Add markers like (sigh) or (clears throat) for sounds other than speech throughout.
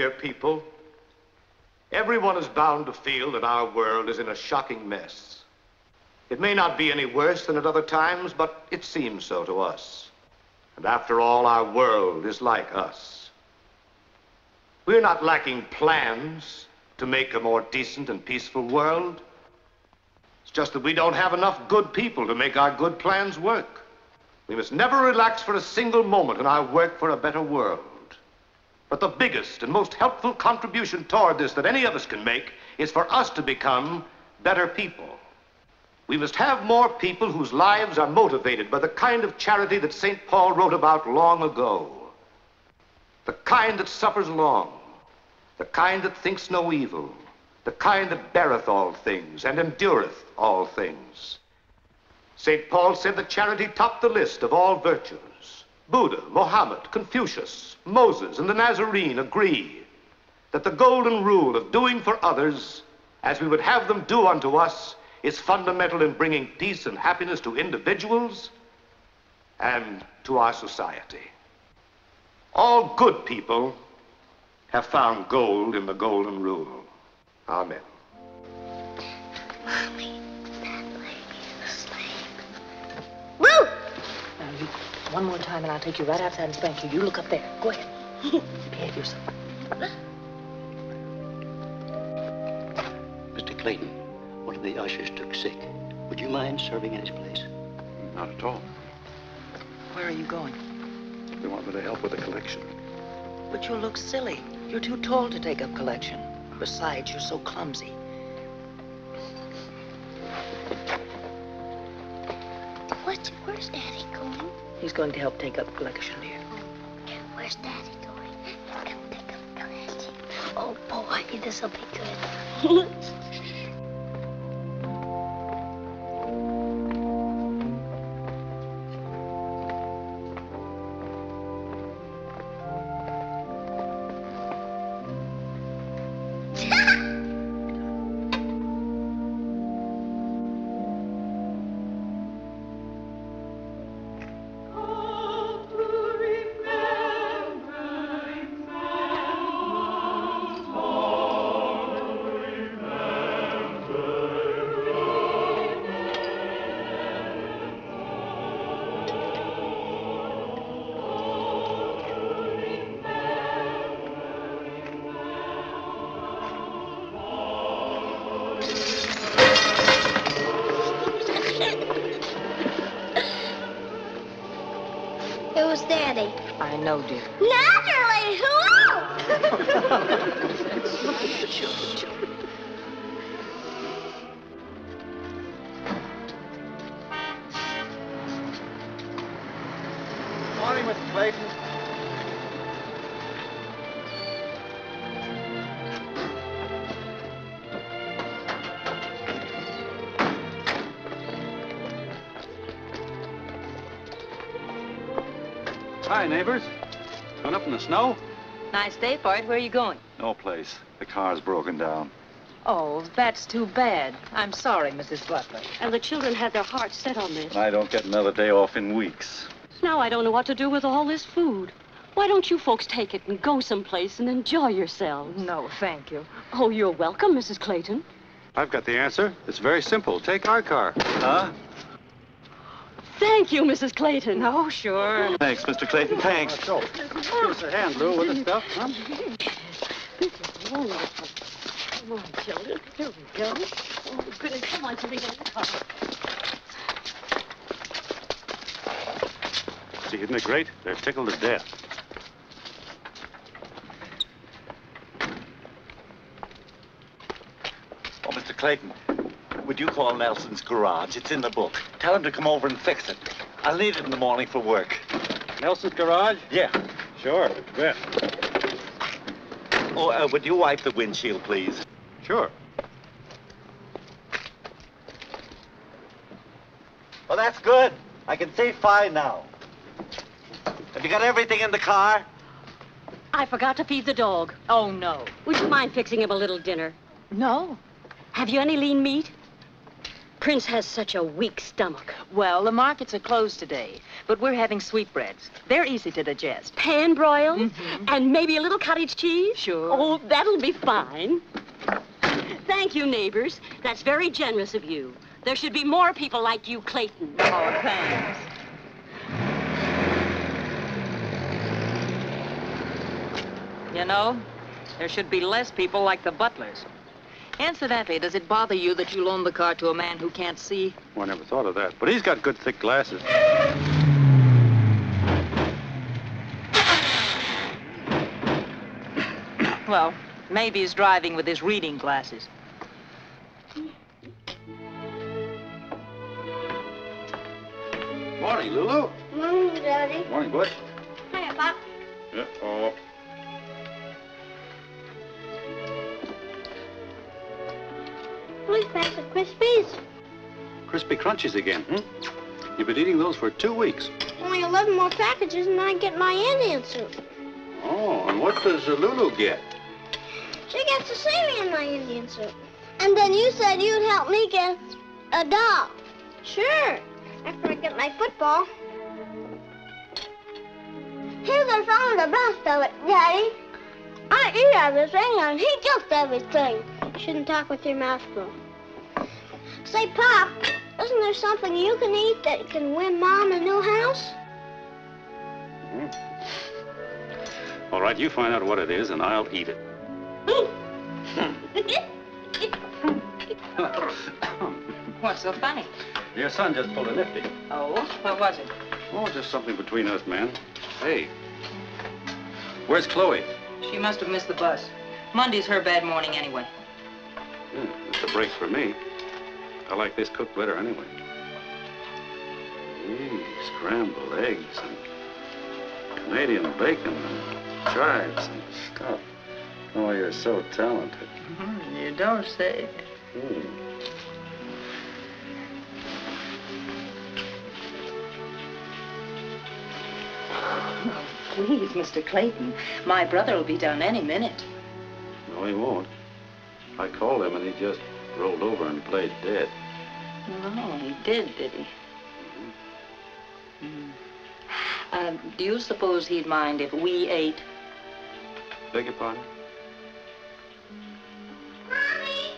Dear people, everyone is bound to feel that our world is in a shocking mess. It may not be any worse than at other times, but it seems so to us. And after all, our world is like us. We're not lacking plans to make a more decent and peaceful world. It's just that we don't have enough good people to make our good plans work. We must never relax for a single moment in our work for a better world. But the biggest and most helpful contribution toward this that any of us can make is for us to become better people. We must have more people whose lives are motivated by the kind of charity that St. Paul wrote about long ago. The kind that suffers long, the kind that thinks no evil, the kind that beareth all things and endureth all things. St. Paul said that charity topped the list of all virtues. Buddha, Mohammed, Confucius, Moses, and the Nazarene agree that the golden rule of doing for others as we would have them do unto us is fundamental in bringing peace and happiness to individuals and to our society. All good people have found gold in the golden rule. Amen. Mommy, that asleep. Woo! Now, you, one more time and I'll take you right outside and spank you. You look up there. Go ahead. (laughs) Behave yourself. Mr. Clayton, one of the ushers took sick. Would you mind serving in his place? Not at all. Where are you going? They want me to help with the collection. But you'll look silly. You're too tall to take up collection. Besides, you're so clumsy. What? Where's Daddy going? He's going to help take up collection, dear. Where's Daddy going? He's gonna take up collection. Oh boy, this'll be good. (laughs) Know, dear. Snow? Nice day for it. Where are you going? No place. The car's broken down. Oh, that's too bad. I'm sorry, Mrs. Butler. And the children had their hearts set on this. I don't get another day off in weeks. Now I don't know what to do with all this food. Why don't you folks take it and go someplace and enjoy yourselves? No, thank you. Oh, you're welcome, Mrs. Clayton. I've got the answer. It's very simple. Take our car. Huh? Thank you, Mrs. Clayton. Oh, sure. Thanks, Mr. Clayton. Thanks. Let's. Give us a hand, Lou, with the stuff, huh? This is wonderful. Come on, children. Here we go. Oh, goodness, come on to the other car. See, isn't it great? They're tickled to death. Oh, Mr. Clayton, would you call Nelson's garage? It's in the book. Tell him to come over and fix it. I'll need it in the morning for work. Nelson's garage? Yeah. Sure. Bet. Oh, uh, would you wipe the windshield, please? Sure. Well, that's good. I can see fine now. Have you got everything in the car? I forgot to feed the dog. Oh, no. Would you mind fixing him a little dinner? No. Have you any lean meat? Prince has such a weak stomach. Well, the markets are closed today, but we're having sweetbreads. They're easy to digest. Pan broiled? Mm-hmm. And maybe a little cottage cheese? Sure. Oh, that'll be fine. Thank you, neighbors. That's very generous of you. There should be more people like you, Clayton. Oh, thanks. You know, there should be less people like the butlers. Incidentally, does it bother you that you loaned the car to a man who can't see? Well, I never thought of that. But he's got good thick glasses. Well, maybe he's driving with his reading glasses. Morning, Lulu. Morning, Daddy. Morning, Butch. Hiya, Pop. Yeah, oh. Who's back the Krispies? Crispy Crunchies again, hmm? You've been eating those for two weeks. Only 11 more packages and I get my Indian soup. Oh, and what does uh, Lulu get? She gets to see me in my Indian soup. And then you said you'd help me get a doll. Sure, after I get my football. Hugo found the best of it, Daddy. I eat everything and he just everything. Shouldn't talk with your mouth full. Say, Pop, isn't there something you can eat that can win Mom a new house? All right, you find out what it is, and I'll eat it. What's so funny? Your son just pulled a nifty. Oh, what was it? Oh, just something between us, man. Hey, where's Chloe? She must have missed the bus. Monday's her bad morning anyway. Hmm, it's a break for me. I like this cooked better anyway. Gee, scrambled eggs and Canadian bacon and chives and stuff. Oh, you're so talented. You don't say. Hmm. Please, Mr. Clayton. My brother will be down any minute. No, he won't. I called him and he just rolled over and played dead. No, he did, did he? Hmm. Uh, do you suppose he'd mind if we ate? Beg your pardon? Mommy,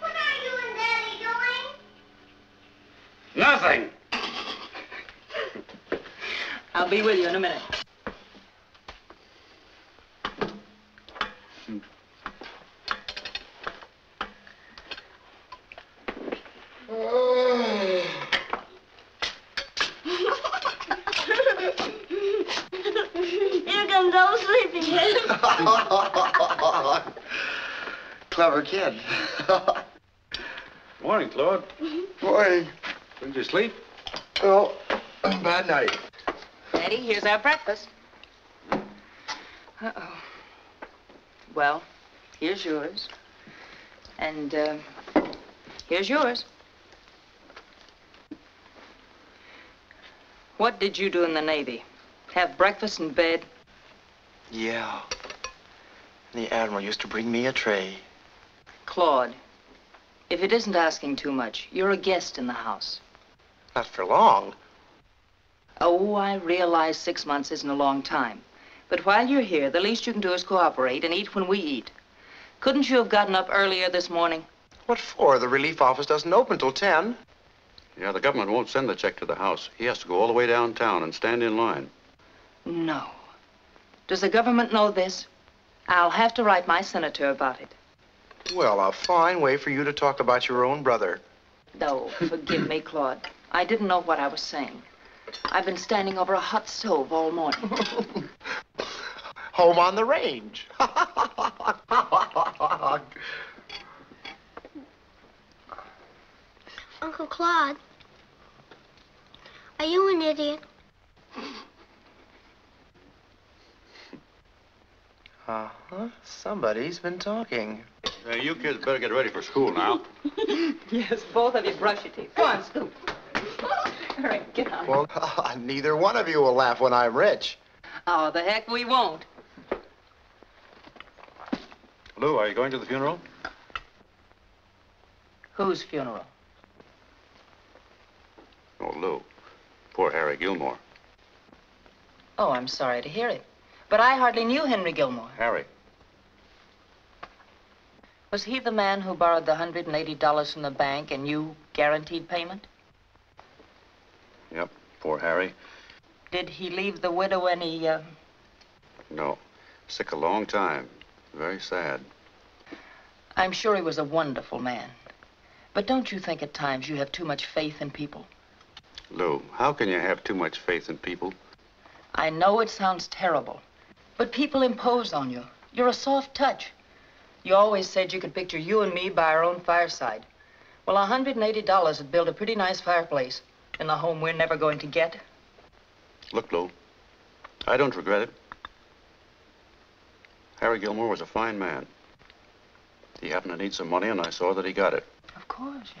what are you and Daddy doing? Nothing! I'll be with you in a minute. Here comes old sleepyhead. Clever kid. (laughs) Morning, Claude. Boy, Didn't you sleep? oh, bad night. Daddy, here's our breakfast. Uh-oh. Well, here's yours. And, uh, here's yours. What did you do in the Navy? Have breakfast in bed? Yeah. The Admiral used to bring me a tray. Claude, if it isn't asking too much, you're a guest in the house. Not for long. Oh, I realize six months isn't a long time. But while you're here, the least you can do is cooperate and eat when we eat. Couldn't you have gotten up earlier this morning? What for? The relief office doesn't open till 10. Yeah, the government won't send the check to the house. He has to go all the way downtown and stand in line. No. Does the government know this? I'll have to write my senator about it. Well, a fine way for you to talk about your own brother. Though, forgive me, Claude. I didn't know what I was saying. I've been standing over a hot stove all morning. (laughs) Home on the range. (laughs) Uncle Claude, are you an idiot? Uh-huh. Somebody's been talking. Hey, you kids better get ready for school now. (laughs) yes, both of you brush your teeth. Go on, Scoop. (laughs) All right, get on. Well, (laughs) neither one of you will laugh when I'm rich. Oh, the heck we won't. Lou, are you going to the funeral? Whose funeral? Oh, Lou. Poor Harry Gilmore. Oh, I'm sorry to hear it. But I hardly knew Henry Gilmore. Harry. Was he the man who borrowed the $180 from the bank and you guaranteed payment? Yep, poor Harry. Did he leave the widow any, uh, No. Sick a long time. Very sad. I'm sure he was a wonderful man. But don't you think at times you have too much faith in people? Lou, how can you have too much faith in people? I know it sounds terrible, but people impose on you. You're a soft touch. You always said you could picture you and me by our own fireside. Well, $180 would build a pretty nice fireplace in the home we're never going to get. Look, Lou, I don't regret it. Harry Gilmore was a fine man. He happened to need some money, and I saw that he got it. Of course.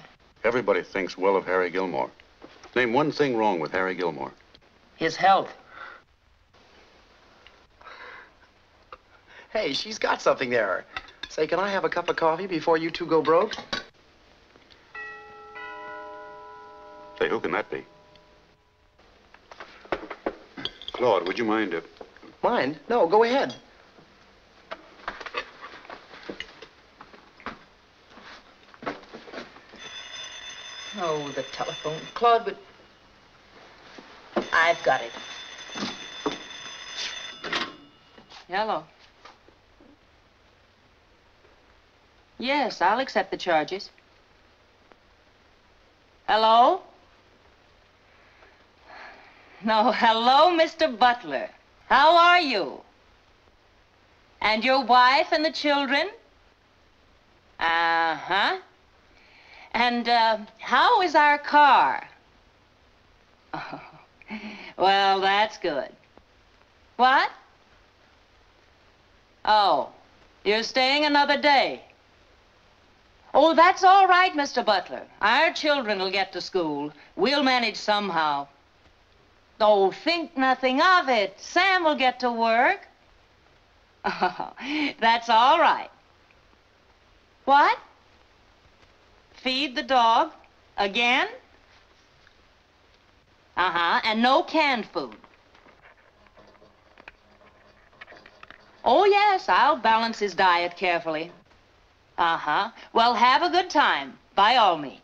Everybody thinks well of Harry Gilmore. Name one thing wrong with Harry Gilmore. His health. Hey, she's got something there. Say, can I have a cup of coffee before you two go broke? Say, who can that be? Claude, would you mind if... Mind? No, go ahead. Oh, the telephone. Claude, but... I've got it. Hello. Yes, I'll accept the charges. Hello? No, hello, Mr. Butler. How are you? And your wife and the children? Uh-huh. And uh, how is our car? Oh, (laughs) well, that's good. What? Oh, you're staying another day. Oh, that's all right, Mr. Butler. Our children will get to school. We'll manage somehow. Oh, think nothing of it. Sam will get to work. Oh, (laughs) that's all right. What? Feed the dog? Again? Uh-huh, and no canned food. Oh, yes, I'll balance his diet carefully. Uh-huh. Well, have a good time, by all means.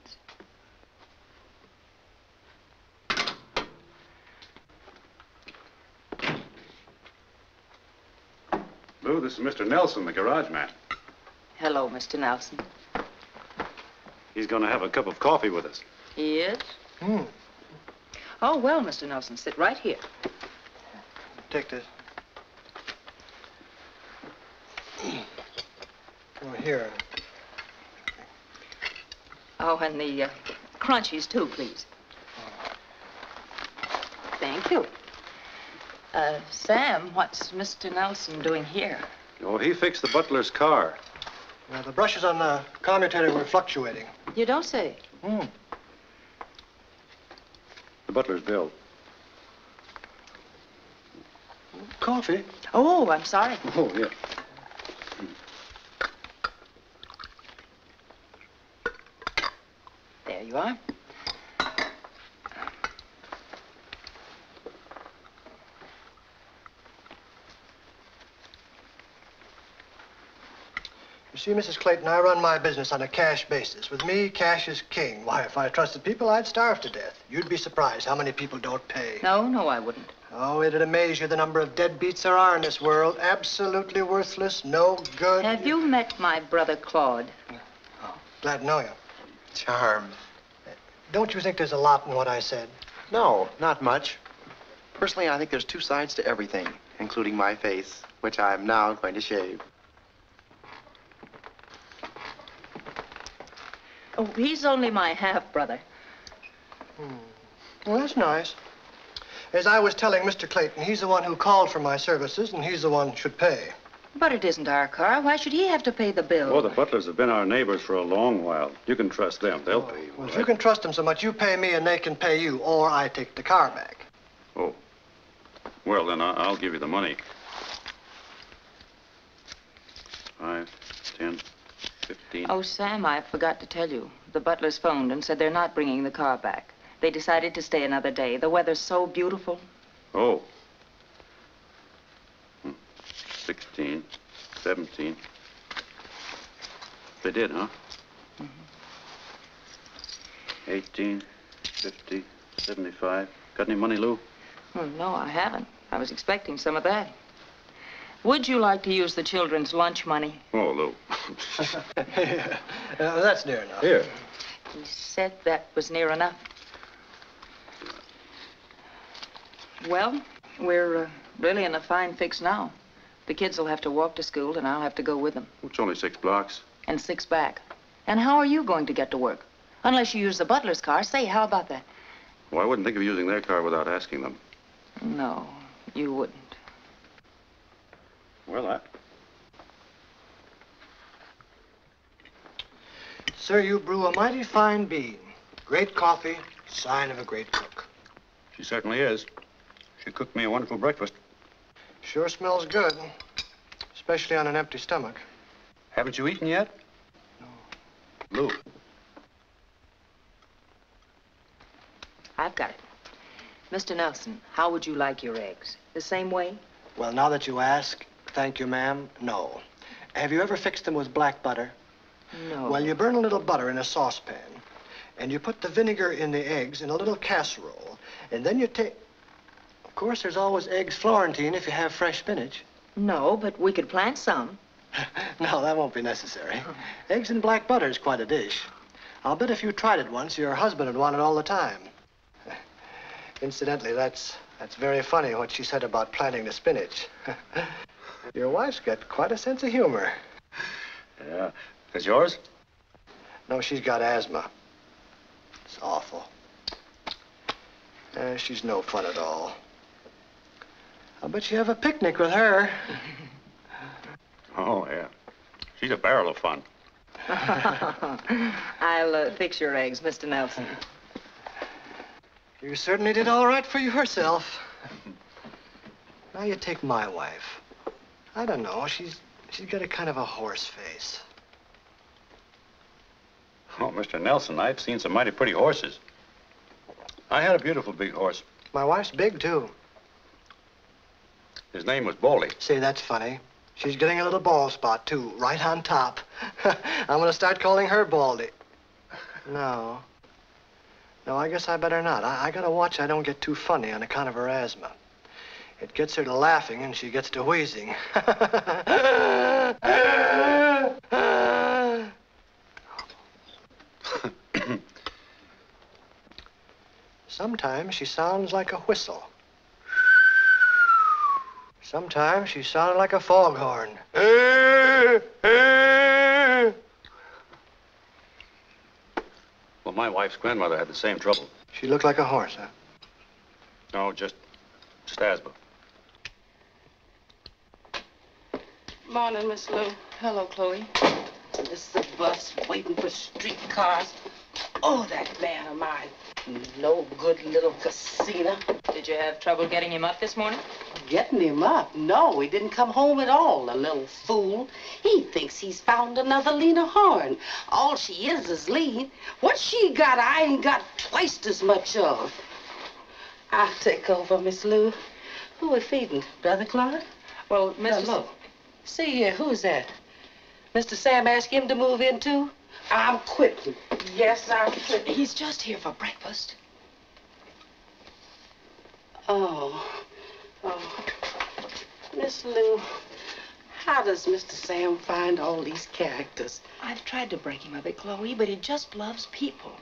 Lou, this is Mr. Nelson, the garage man. Hello, Mr. Nelson. He's going to have a cup of coffee with us. He is? Hmm. Oh, well, Mr. Nelson, sit right here. Take this. Oh, here. Oh, and the uh, crunchies, too, please. Thank you. Uh, Sam, what's Mr. Nelson doing here? Oh, he fixed the butler's car. Now, the brushes on the commutator were fluctuating. You don't say. Hmm. The butler's bill. Coffee? Oh, I'm sorry. Oh, yeah. There you are. You see, Mrs. Clayton, I run my business on a cash basis. With me, cash is king. Why, if I trusted people, I'd starve to death. You'd be surprised how many people don't pay. No, no, I wouldn't. Oh, it'd amaze you the number of deadbeats there are in this world. Absolutely worthless, no good. Have you met my brother Claude? Oh, Glad to know you. Charm. Don't you think there's a lot in what I said? No, not much. Personally, I think there's two sides to everything, including my face, which I'm now going to shave. Oh, he's only my half-brother. Hmm. Well, that's nice. As I was telling Mr. Clayton, he's the one who called for my services, and he's the one who should pay. But it isn't our car. Why should he have to pay the bill? Oh, the butlers have been our neighbors for a long while. You can trust them. They'll pay you. Well, if you can trust them so much, you pay me and they can pay you, or I take the car back. Oh. Well, then I- I'll give you the money. Five, ten, fifteen. Oh, Sam, I forgot to tell you. The butlers phoned and said they're not bringing the car back. They decided to stay another day. The weather's so beautiful. Oh. Hmm. 16, 17. They did, huh? 18, 50, 75. Got any money, Lou? Well, no, I haven't. I was expecting some of that. Would you like to use the children's lunch money? Oh, Lou. (laughs) Uh, that's near enough. Here. He said that was near enough. Well, we're uh, really in a fine fix now. The kids will have to walk to school, and I'll have to go with them. It's only six blocks. And six back. And how are you going to get to work? Unless you use the butler's car. Say, how about that? Well, I wouldn't think of using their car without asking them. No, you wouldn't. Well, I... Sir, you brew a mighty fine bean. Great coffee, sign of a great cook. She certainly is. She cooked me a wonderful breakfast. Sure smells good, especially on an empty stomach. Haven't you eaten yet? No. Lou. I've got it. Mr. Nelson, how would you like your eggs? The same way? Well, now that you ask, thank you, ma'am, no. Have you ever fixed them with black butter? No. Well, you burn a little butter in a saucepan, and you put the vinegar in the eggs in a little casserole, and then you take... Of course, there's always eggs Florentine if you have fresh spinach. No, but we could plant some. (laughs) no, that won't be necessary. Eggs and black butter is quite a dish. I'll bet if you tried it once, your husband would want it all the time. (laughs) Incidentally, that's that's very funny what she said about planting the spinach. (laughs) your wife's got quite a sense of humor. Yeah. Is yours? No, she's got asthma. It's awful. Uh, she's no fun at all. I'll bet you have a picnic with her. Oh, yeah. She's a barrel of fun. (laughs) I'll uh, fix your eggs, Mr. Nelson. You certainly did all right for yourself. now you take my wife. I don't know. She's she's got a kind of a horse face. Oh, Mr. Nelson, I've seen some mighty pretty horses. I had a beautiful big horse. My wife's big too. His name was Boley. See, that's funny. She's getting a little bald spot too, right on top. (laughs) I'm gonna start calling her Baldy. No. No, I guess I better not. I, I gotta watch I don't get too funny on account of her asthma. It gets her to laughing and she gets to wheezing. Sometimes she sounds like a whistle. Sometimes she sounded like a foghorn. Well, my wife's grandmother had the same trouble. She looked like a horse, huh? No, just, just asthma. Good morning, Miss Lou. Hello, Chloe. This is the bus waiting for streetcars. Oh, that man of mine. No good little casino. Did you have trouble getting him up this morning? Getting him up? No, he didn't come home at all, the little fool. He thinks he's found another Lena Horne. All she is is lean. What she got, I ain't got twice as much of. I'll take over, Miss Lou. Who we feeding? Brother Clark? Well, Mr. Hello. See here, who's that? Mr. Sam asked him to move in, too? I'm quitting. Yes, I'm quitting. He's just here for breakfast. Oh. Oh. Miss Lou, how does Mr. Sam find all these characters? I've tried to break him of it, Chloe, but he just loves people.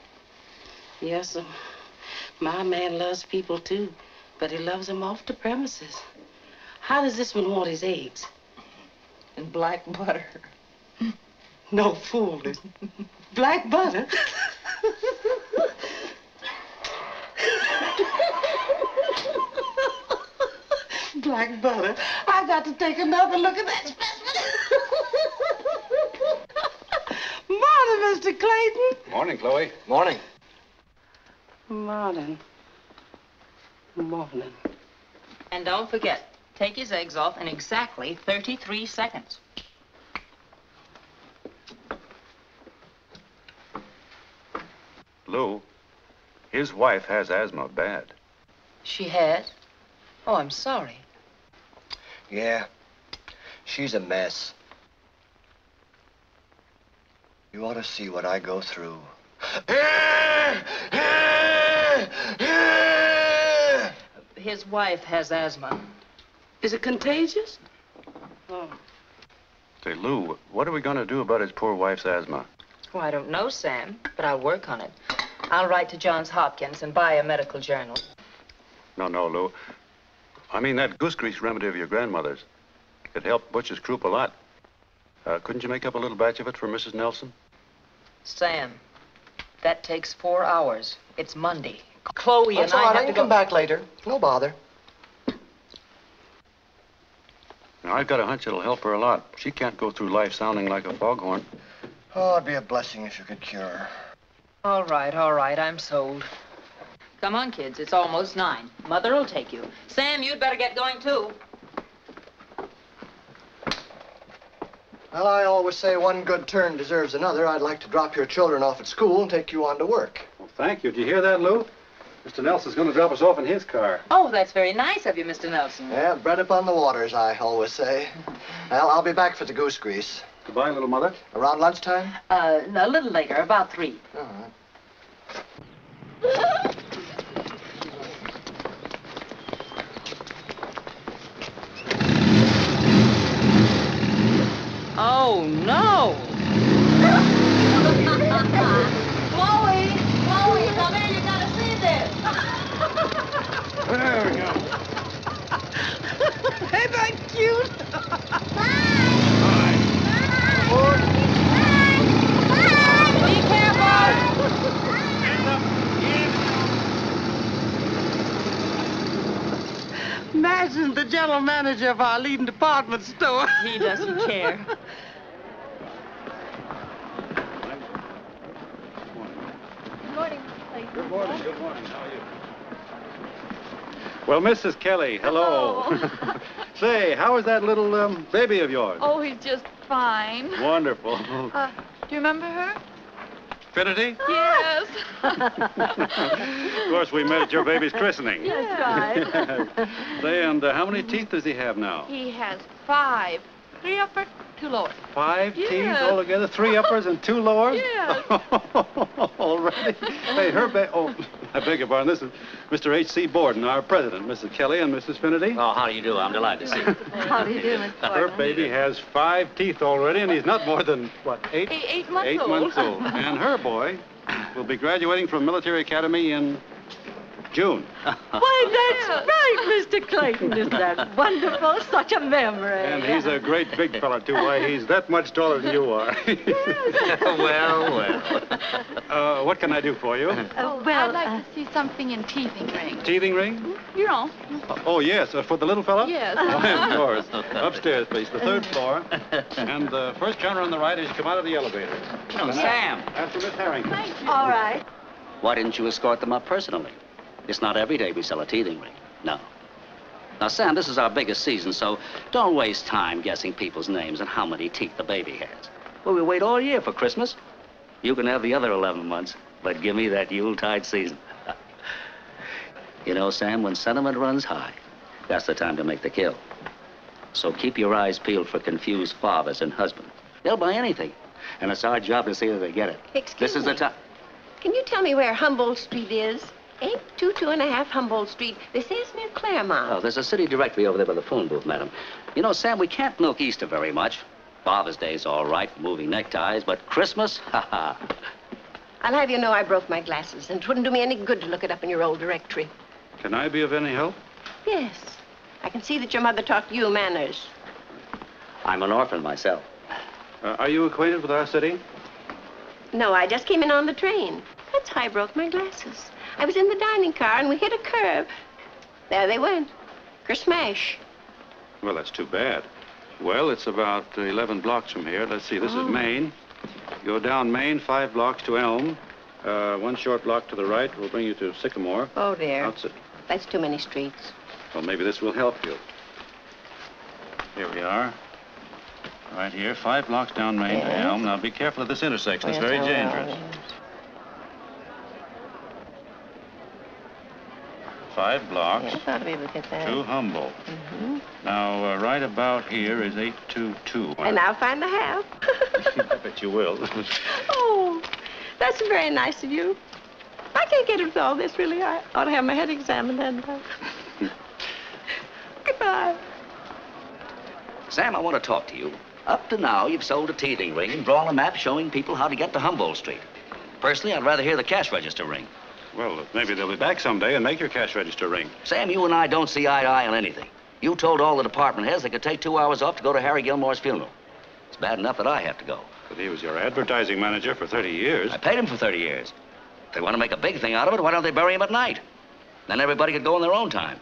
Yes, sir. My man loves people, too, but he loves them off the premises. How does this one want his eggs? And black butter. No fooling. Black butter? Black butter. I got to take another look at that specimen. Morning, Mr. Clayton. Morning, Chloe. Morning. Morning. Morning. And don't forget, take his eggs off in exactly 33 seconds. Lou, His wife has asthma bad. She has? Oh, I'm sorry. Yeah, she's a mess. You ought to see what I go through. His wife has asthma. Is it contagious? Oh. Say, Lou, what are we going to do about his poor wife's asthma? Well, I don't know, Sam, but I'll work on it. I'll write to Johns Hopkins and buy a medical journal. No, no, Lou. I mean that goose grease remedy of your grandmother's. It helped Butch's croup a lot. Uh, couldn't you make up a little batch of it for Mrs. Nelson? Sam, that takes four hours. It's Monday. Chloe That's and all I right, have I to can go. come back later. No bother. Now, I've got a hunch it'll help her a lot. She can't go through life sounding like a foghorn. Oh, it'd be a blessing if you could cure her. All right, all right, I'm sold. Come on, kids. It's almost nine. Mother'll take you. Sam, you'd better get going, too. Well, I always say one good turn deserves another. I'd like to drop your children off at school and take you on to work. Well, thank you. Did you hear that, Lou? Mr. Nelson's going to drop us off in his car. Oh, that's very nice of you, Mr. Nelson. Yeah, bread upon the waters, I always say. Well, I'll be back for the goose grease. Goodbye, little mother. Around lunchtime? Uh, a little later, about three. All right. Oh, no. Chloe! Chloe, come here. You gotta see this. There we go. (laughs) Ain't that cute? Be careful. Imagine the general manager of our leading department store. He doesn't care. Good morning. Good morning. How are you? Well, Mrs. Kelly, hello. (laughs) Say, how is that little um, baby of yours? Oh, he's just fine. Wonderful. Uh, do you remember her? Trinity? Yes. (laughs) of course, we met at your baby's christening. That's right. (laughs) Say, and uh, how many teeth does he have now? He has five. Three upper, two lower. Five teeth Yes. altogether? Three uppers and two lowers? Yes. (laughs) Already? Hey, her ba- Oh, I beg your pardon. This is Mr. H.C. Borden, our president, Mrs. Kelly and Mrs. Finity. Oh, how do you do? I'm delighted to see you. How do you do, Miss Her baby has five teeth already, and he's not more than, what, eight? Eight, eight months Eight old. months old. And her boy will be graduating from military academy in June. (laughs) Why, that's right, Mr. Clayton. Isn't that wonderful? Such a memory. And he's a great big fella, too. Why, he's that much taller than you are. (laughs) well, well. Uh, what can I do for you? Oh, well, I'd like to see something in teething ring. Teething ring? You know. Oh, yes, uh, for the little fella? Yes. Why, of (laughs) course. Upstairs, please, the third floor. And the first counter on the right as you come out of the elevator. Oh, Sam. After Miss Harrington. All right. Why didn't you escort them up personally? It's not every day we sell a teething ring. No. Now, Sam, this is our biggest season, so don't waste time guessing people's names and how many teeth the baby has. Well, we wait all year for Christmas. You can have the other 11 months, but give me that Yuletide season. (laughs) you know, Sam, when sentiment runs high, that's the time to make the kill. So keep your eyes peeled for confused fathers and husbands. They'll buy anything, and it's our job to see that they get it. Excuse this is the me. time. Can you tell me where Humboldt Street is? 822 and a half Humboldt Street. This is near Claremont. Oh, there's a city directory over there by the phone booth, madam. You know, Sam, we can't milk Easter very much. Father's Day's all right for moving neckties, but Christmas? (laughs) Ha ha. I'll have you know I broke my glasses, and it wouldn't do me any good to look it up in your old directory. Can I be of any help? Yes. I can see that your mother taught you manners. I'm an orphan myself. Uh, are you acquainted with our city? No, I just came in on the train. That's how I broke my glasses. I was in the dining car, and we hit a curb. There they went. Kersmash. Well, that's too bad. Well, it's about uh, 11 blocks from here. Let's see, this Oh. is Main. Go down Main, five blocks to Elm. Uh, one short block to the right will bring you to Sycamore. Oh, dear. Outside. That's too many streets. Well, maybe this will help you. Here we are. Right here, five blocks down Main to Elm. Now, be careful at this intersection. It's Yes, very I will. dangerous. Five blocks Yes, I ought to be able to get that. to Humboldt. Mhm. Now, uh, right about here is 822. And I'll find the half. I (laughs) (laughs) bet you will. (laughs) oh, that's very nice of you. I can't get it with all this, really. I ought to have my head examined and. Uh... Goodbye. Sam, I want to talk to you. Up to now, you've sold a teething ring and drawn a map showing people how to get to Humboldt Street. Personally, I'd rather hear the cash register ring. Well, maybe they'll be back someday and make your cash register ring. Sam, you and I don't see eye to eye on anything. You told all the department heads they could take two hours off to go to Harry Gilmore's funeral. It's bad enough that I have to go. But he was your advertising manager for 30 years. I paid him for 30 years. If they want to make a big thing out of it, why don't they bury him at night? Then everybody could go in their own time.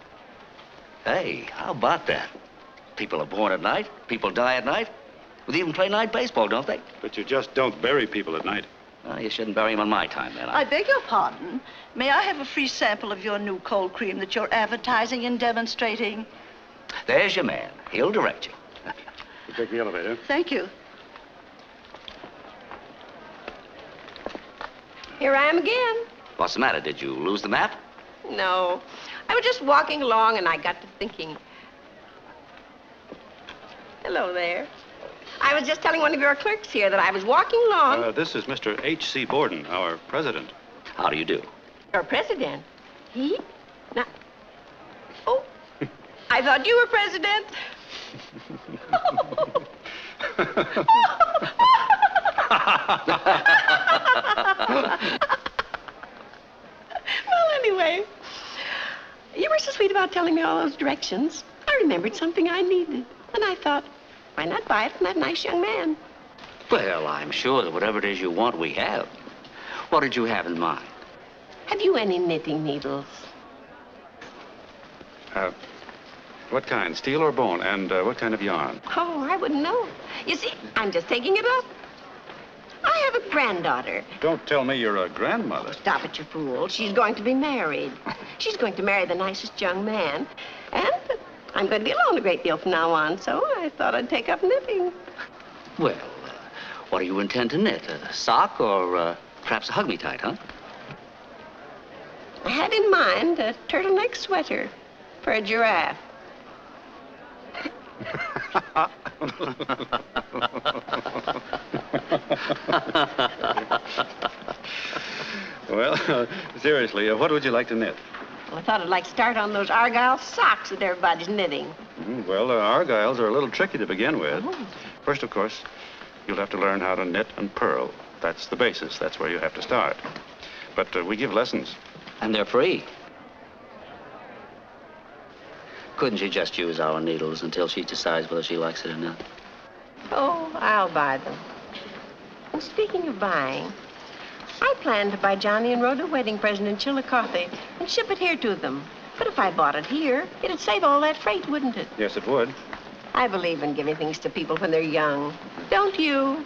Hey, how about that? People are born at night, people die at night. They even play night baseball, don't they? But you just don't bury people at night. Well, you shouldn't bury him on my time, then. I beg your pardon. May I have a free sample of your new cold cream that you're advertising and demonstrating? There's your man. He'll direct you. You take the elevator. Thank you. Here I am again. What's the matter? Did you lose the map? No. I was just walking along and I got to thinking. Hello there. I was just telling one of your clerks here that I was walking along. Uh, this is Mr. H.C. Borden, our president. How do you do? Your president? He? Not. Oh, I thought you were president. well, anyway, you were so sweet about telling me all those directions. I remembered something I needed, and I thought, why not buy it from that nice young man? Well, I'm sure that whatever it is you want, we have. What did you have in mind? Have you any knitting needles? Uh, what kind, steel or bone? And uh, what kind of yarn? Oh, I wouldn't know. You see, I'm just taking it up. I have a granddaughter. Don't tell me you're a grandmother. Stop it, you fool. She's going to be married. She's going to marry the nicest young man. And I'm going to be alone a great deal from now on, so I thought I'd take up knitting. Well, uh, what do you intend to knit? A sock or uh, perhaps a hug-me-tight, huh? I had in mind a turtleneck sweater for a giraffe. (laughs) well, uh, seriously, uh, what would you like to knit? Well, I thought I'd like to start on those Argyle socks that everybody's knitting. Mm, Well, uh, argyles are a little tricky to begin with. First, of course, you'll have to learn how to knit and purl. That's the basis. That's where you have to start. But uh, we give lessons. And they're free. Couldn't she just use our needles until she decides whether she likes it or not? Oh, I'll buy them. And speaking of buying, I planned to buy Johnny and Rhoda a wedding present in Chillicothe and ship it here to them. But if I bought it here, it'd save all that freight, wouldn't it? Yes, it would. I believe in giving things to people when they're young. Don't you?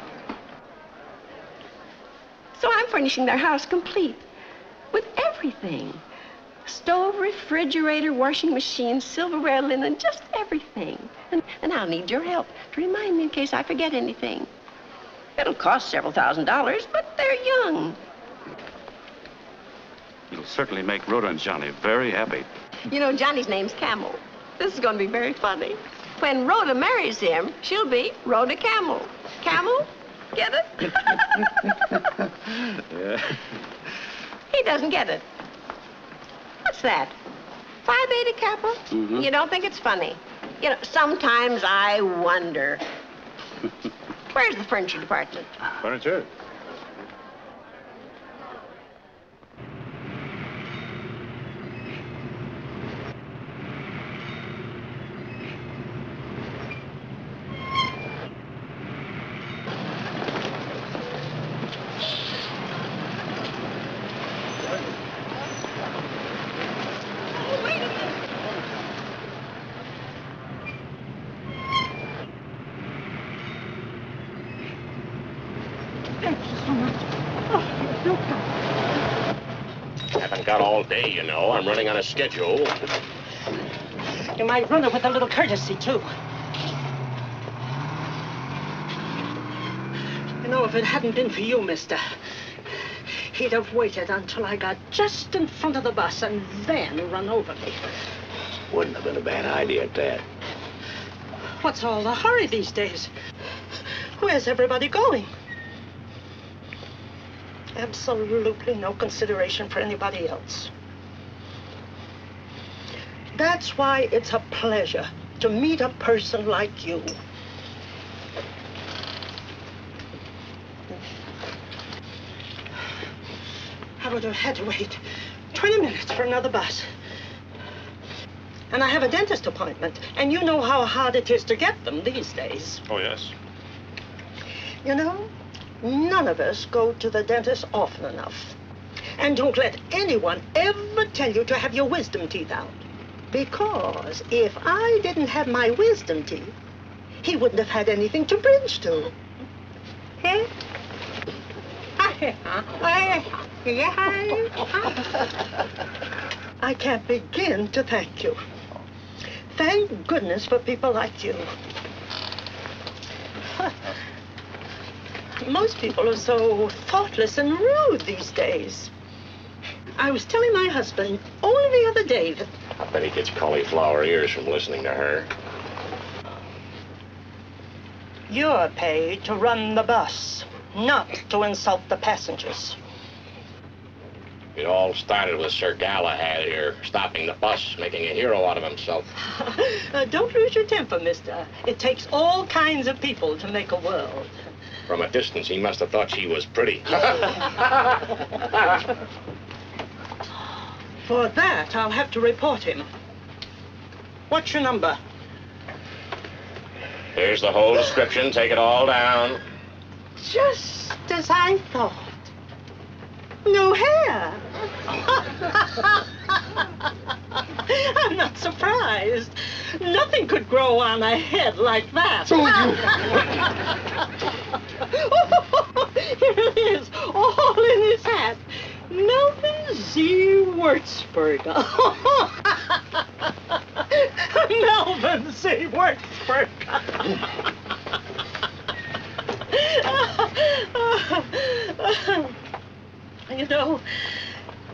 So I'm furnishing their house complete with everything. Stove, refrigerator, washing machine, silverware, linen, just everything. And, and I'll need your help to remind me in case I forget anything. It'll cost several thousand dollars, but they're young. It'll certainly make Rhoda and Johnny very happy. You know, Johnny's name's Camel. This is going to be very funny. When Rhoda marries him, she'll be Rhoda Camel. Camel? Get it? Yeah. (laughs) He doesn't get it. What's that? Phi Beta Kappa? Mhm. You don't think it's funny? You know, sometimes I wonder. (laughs) Where's the furniture department? Furniture? Thank you so much. Oh, look. Haven't got all day, you know. I'm running on a schedule. You might run it with a little courtesy, too. You know, if it hadn't been for you, mister, He'd have waited until I got just in front of the bus and then run over me. Wouldn't have been a bad idea at that. What's all the hurry these days? Where's everybody going? Absolutely no consideration for anybody else. That's why it's a pleasure to meet a person like you. I would have had to wait 20 minutes for another bus. And I have a dentist appointment, and you know how hard it is to get them these days. Oh, yes. You know, none of us go to the dentist often enough. And don't let anyone ever tell you to have your wisdom teeth out. Because if I didn't have my wisdom teeth, he wouldn't have had anything to bridge to. Eh? I can't begin to thank you. Thank goodness for people like you. Most people are so thoughtless and rude these days. I was telling my husband only the other day that I bet he gets cauliflower ears from listening to her. you're paid to run the bus, not to insult the passengers. It all started with Sir Galahad here, stopping the bus, making a hero out of himself. (laughs) Uh, don't lose your temper, mister. It takes all kinds of people to make a world. From a distance, he must have thought she was pretty. (laughs) (laughs) For that, I'll have to report him. What's your number? Here's the whole description. Take it all down. Just as I thought. No hair. (laughs) I'm not surprised. Nothing could grow on a head like that. So you... (laughs) Here it is, all in his hat. Melvin Z. Wurzburger. (laughs) Melvin Z. Wurzburger. (laughs) you know,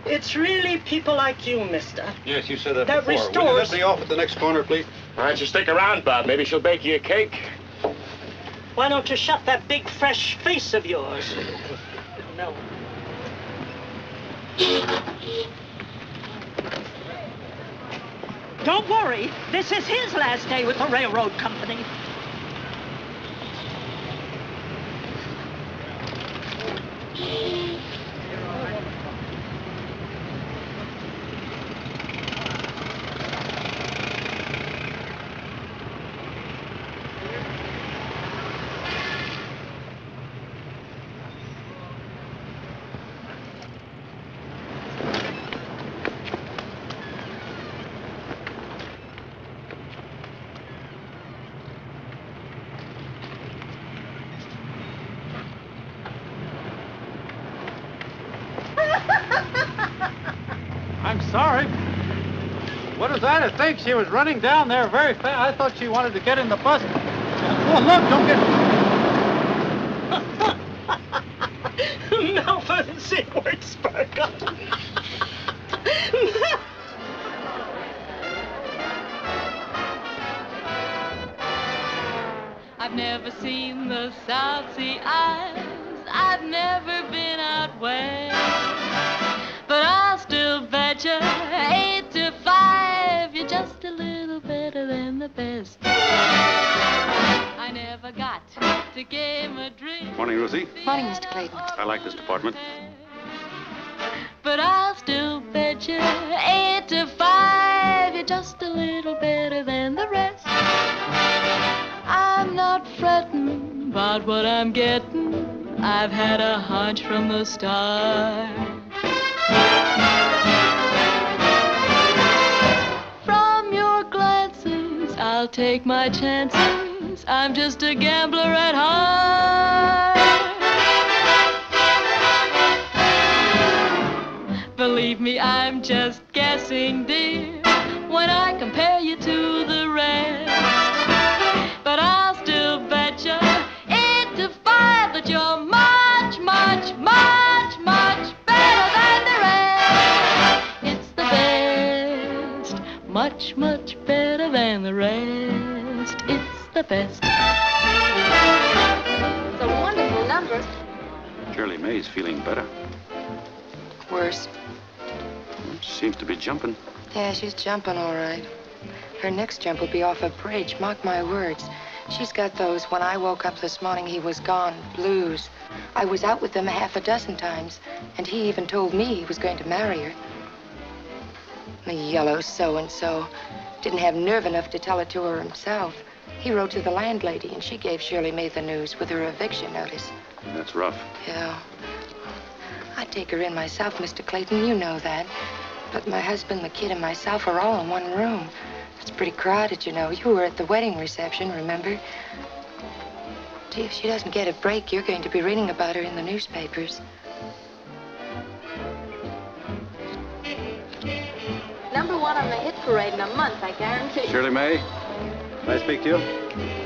it's really people like you, mister. Yes, you said that, That before. Will you restores- let me off at the next corner, please? Why don't you stick around, Bob? Maybe she'll bake you a cake. Why don't you shut that big, fresh face of yours? No. Don't worry. This is his last day with the railroad company. I'm sorry. What is that? I think she was running down there very fast. I thought she wanted to get in the bus. Oh, look, don't get... (laughs) Melvin. Wurzburger. (laughs) I've never seen the South Sea Isles. I've never been out west. Morning, Rosie. Morning, Mr. Clayton. I like this department. But I'll still bet you eight to five you're just a little better than the rest. I'm not fretting about what I'm getting. I've had a hunch from the start. From your glances, I'll take my chances friends. I'm just a gambler at heart. Believe me, I'm just guessing, dear, when I compare you to the rest. But I'll still bet you eight to five that you're much, much, much, much better than the rest. It's the best, much, much better than the rest. It's the best. It's a wonderful number. Shirley May's feeling better. Worse. She seems to be jumping. Yeah, she's jumping all right. Her next jump will be off a bridge, mark my words. She's got those when I woke up this morning he was gone blues. I was out with them a half a dozen times, and he even told me he was going to marry her. The yellow so-and-so didn't have nerve enough to tell it to her himself. He wrote to the landlady, and she gave Shirley May the news with her eviction notice. That's rough. Yeah. I'd take her in myself, Mr. Clayton. You know that. But my husband, the kid, and myself are all in one room. It's pretty crowded, you know. You were at the wedding reception, remember? Gee, if she doesn't get a break, you're going to be reading about her in the newspapers. Number one on the hit parade in a month, I guarantee. Shirley May, can I speak to you?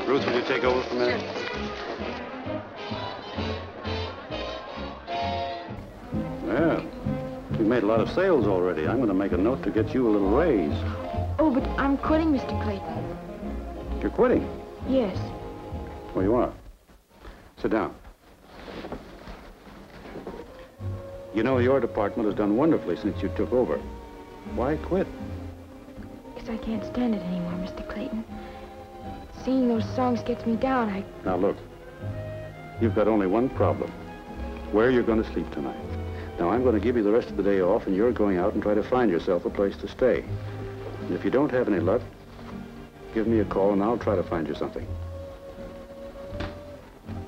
Ruth, will you take over for a minute? Well, you made a lot of sales already. I'm going to make a note to get you a little raise. Oh, but I'm quitting, Mr. Clayton. You're quitting. Yes. Well, you are. Sit down. You know, your department has done wonderfully since you took over. Why quit? Because I can't stand it anymore, Mr. Clayton. Singing those songs gets me down. I... Now, look. You've got only one problem. Where you're going to sleep tonight. Now, I'm going to give you the rest of the day off, and you're going out and try to find yourself a place to stay. And if you don't have any luck, give me a call, and I'll try to find you something.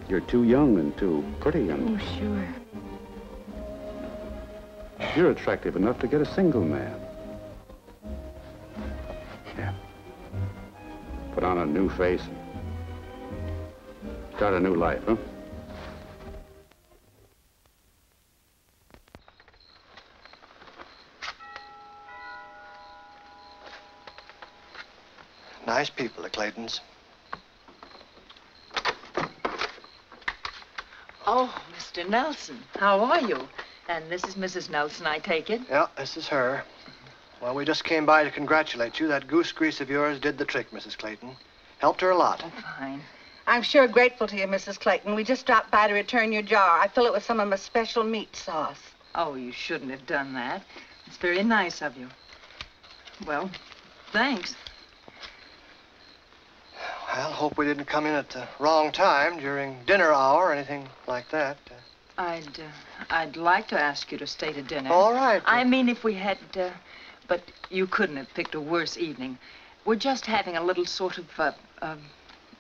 You're too young and too pretty, and Oh, sure. you're attractive enough to get a single man. Yeah. Put on a new face. Start a new life, huh? Nice people, the Claytons. Oh, Mr. Nelson, how are you? And this is Mrs. Nelson, I take it? Yeah, this is her. Well, we just came by to congratulate you. That goose grease of yours did the trick, Mrs. Clayton. Helped her a lot. Fine. I'm sure grateful to you, Mrs. Clayton. We just dropped by to return your jar. I fill it with some of my special meat sauce. Oh, you shouldn't have done that. It's very nice of you. Well, thanks. Well, hope we didn't come in at the wrong time during dinner hour or anything like that. I'd, uh, I'd like to ask you to stay to dinner. All right. I mean, if we had, uh, but you couldn't have picked a worse evening. We're just having a little sort of, uh, uh,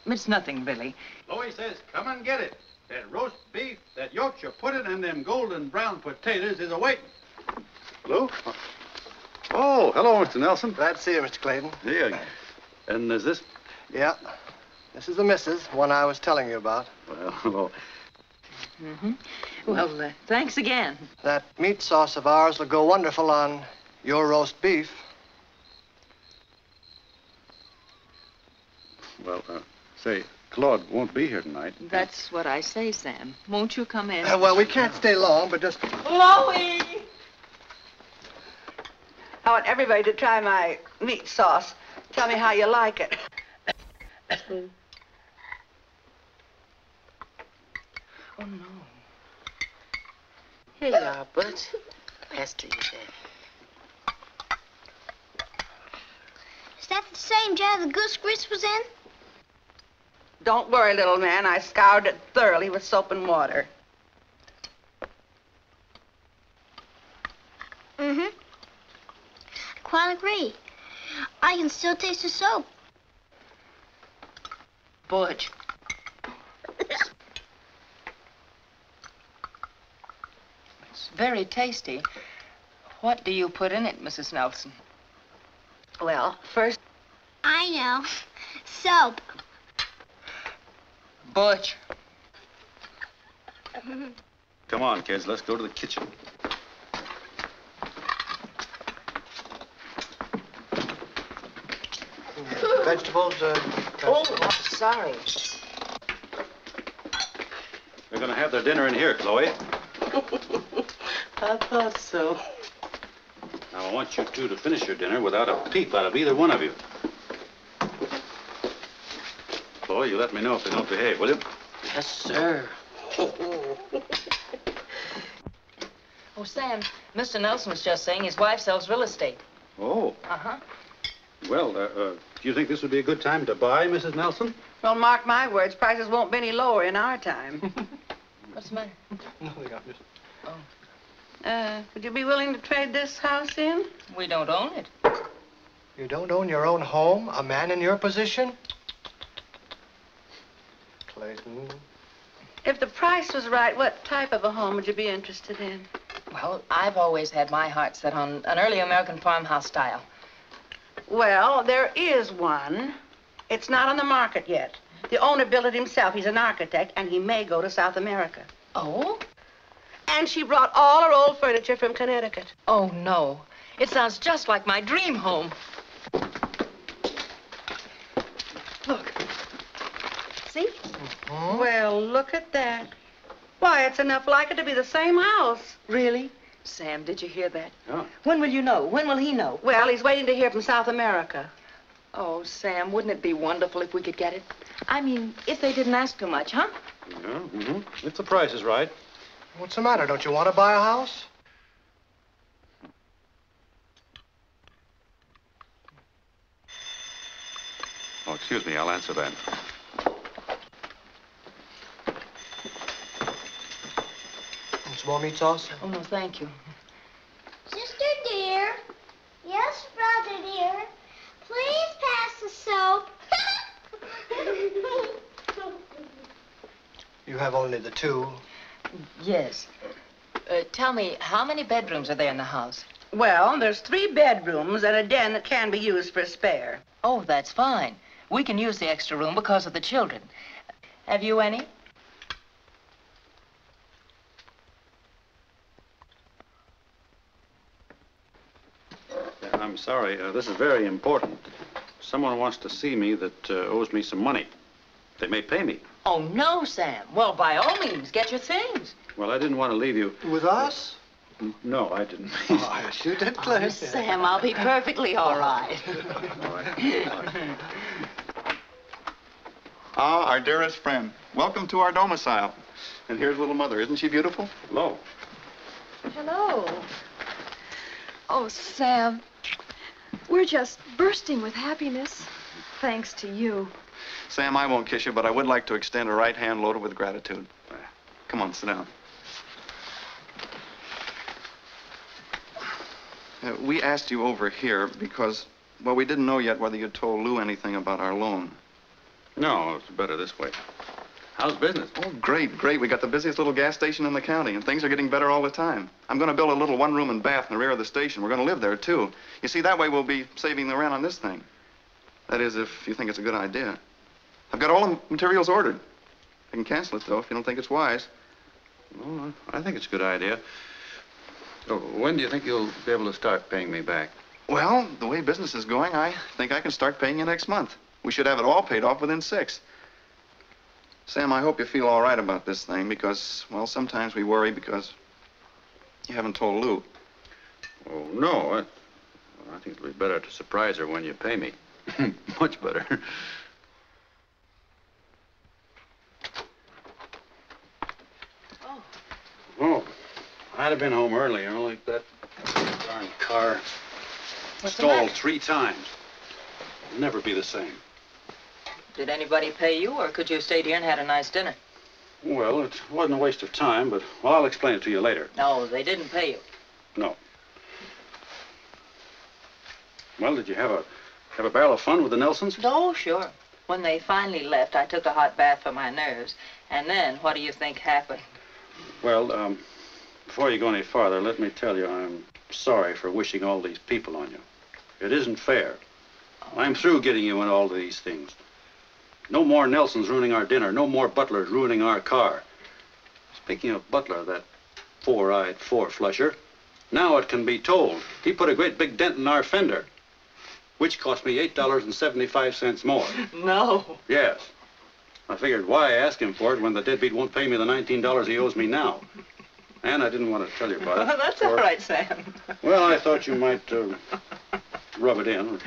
it's nothing really. Chloe says, come and get it. That roast beef, that Yorkshire pudding, and them golden brown potatoes is awaiting. Hello? Oh, hello, Mr. Nelson. Glad to see you, Mr. Clayton. Yeah. And is this... Yeah. This is the missus, one I was telling you about. Well, Mm-hmm. Well, uh, thanks again. That meat sauce of ours will go wonderful on your roast beef. well, uh, say, Claude won't be here tonight. That's what I say, Sam. Won't you come in? Uh, well, we can't stay long, but just... Chloe! I want everybody to try my meat sauce. Tell me how you like it. Oh, no. Here you are, Butch. Pass to you there. Is that the same jar the goose grease was in? Don't worry, little man. I scoured it thoroughly with soap and water. Mm-hmm. Quite agree. I can still taste the soap. Butch. It's very tasty. What do you put in it, Mrs. Nelson? Well, first, I know. Soap. Butch. (laughs) Come on, kids, let's go to the kitchen. Vegetables, uh... Oh, sorry. They're going to have their dinner in here, Chloe. (laughs) I thought so. Now, I want you two to finish your dinner without a peep out of either one of you. Chloe, you let me know if they don't behave, will you? Yes, sir. Oh, Sam, Mr. Nelson was just saying his wife sells real estate. Oh, Uh-huh. well, uh, uh, do you think this would be a good time to buy, Mrs. Nelson? Well, mark my words, prices won't be any lower in our time. (laughs) What's the matter? Uh, would you be willing to trade this house in? We don't own it. You don't own your own home? A man in your position? Clayton. If the price was right, what type of a home would you be interested in? Well, I've always had my heart set on an early American farmhouse style. Well, there is one. It's not on the market yet. The owner built it himself. He's an architect, and he may go to South America. Oh? And she brought all her old furniture from Connecticut. Oh, no. It sounds just like my dream home. Look. See? Well, look at that. Why, it's enough like it to be the same house. Really? Sam, did you hear that? Yeah. When will you know? When will he know? Well, he's waiting to hear from South America. Oh, Sam, wouldn't it be wonderful if we could get it? I mean, if they didn't ask too much, huh? Yeah, mm-hmm. If the price is right. What's the matter? Don't you want to buy a house? Oh, excuse me, I'll answer that. Want some more meat sauce? Oh, no, thank you. Sister dear. Yes, brother dear. Please pass the soap. (laughs) You have only the two. Yes. Uh, tell me, how many bedrooms are there in the house? Well, there's three bedrooms and a den that can be used for a spare. Oh, that's fine. We can use the extra room because of the children. Have you any? I'm sorry. Uh, this is very important. Someone wants to see me that uh, owes me some money. They may pay me. Oh, no, Sam. Well, by all means, get your things. Well, I didn't want to leave you. With us? No, I didn't. (laughs) Oh, yes, you did, Clay. Oh, Sam, I'll be perfectly all right. (laughs) Ah, our dearest friend. Welcome to our domicile. And here's little mother. Isn't she beautiful? Hello. Hello. Oh, Sam. We're just bursting with happiness. Thanks to you. Sam, I won't kiss you, but I would like to extend a right hand loaded with gratitude. Come on, sit down. Uh, we asked you over here because, well, we didn't know yet whether you'd told Lou anything about our loan. No, it's better this way. How's business? Oh, great, great. We got the busiest little gas station in the county, and things are getting better all the time. I'm going to build a little one-room and bath in the rear of the station. We're going to live there, too. You see, that way we'll be saving the rent on this thing. That is, if you think it's a good idea. I've got all the materials ordered. I can cancel it, though, if you don't think it's wise. Well, I think it's a good idea. So when do you think you'll be able to start paying me back? Well, the way business is going, I think I can start paying you next month. We should have it all paid off within six. Sam, I hope you feel all right about this thing because, well, sometimes we worry because you haven't told Lou. Oh, no. I, I think it'll be better to surprise her when you pay me. (laughs) Much better. Oh, I'd have been home earlier, only that darn car What's stalled three times. It'll never be the same. Did anybody pay you, or could you have stayed here and had a nice dinner? Well, it wasn't a waste of time, but well, I'll explain it to you later. No, they didn't pay you. No. Well, did you have a have a barrel of fun with the Nelsons? Oh, sure. When they finally left, I took a hot bath for my nerves. And then, what do you think happened? Well, um, before you go any farther, let me tell you I'm sorry for wishing all these people on you. It isn't fair. I'm through getting you in all these things. No more Nelsons ruining our dinner. No more Butlers ruining our car. Speaking of Butler, that four-eyed four-flusher, now it can be told. He put a great big dent in our fender, which cost me $8.75 more. (laughs) No. Yes. I figured why ask him for it when the deadbeat won't pay me the $19 he owes me now. And I didn't want to tell you about it. (laughs) That's for- all right, Sam. Well, I thought you might uh, rub it in.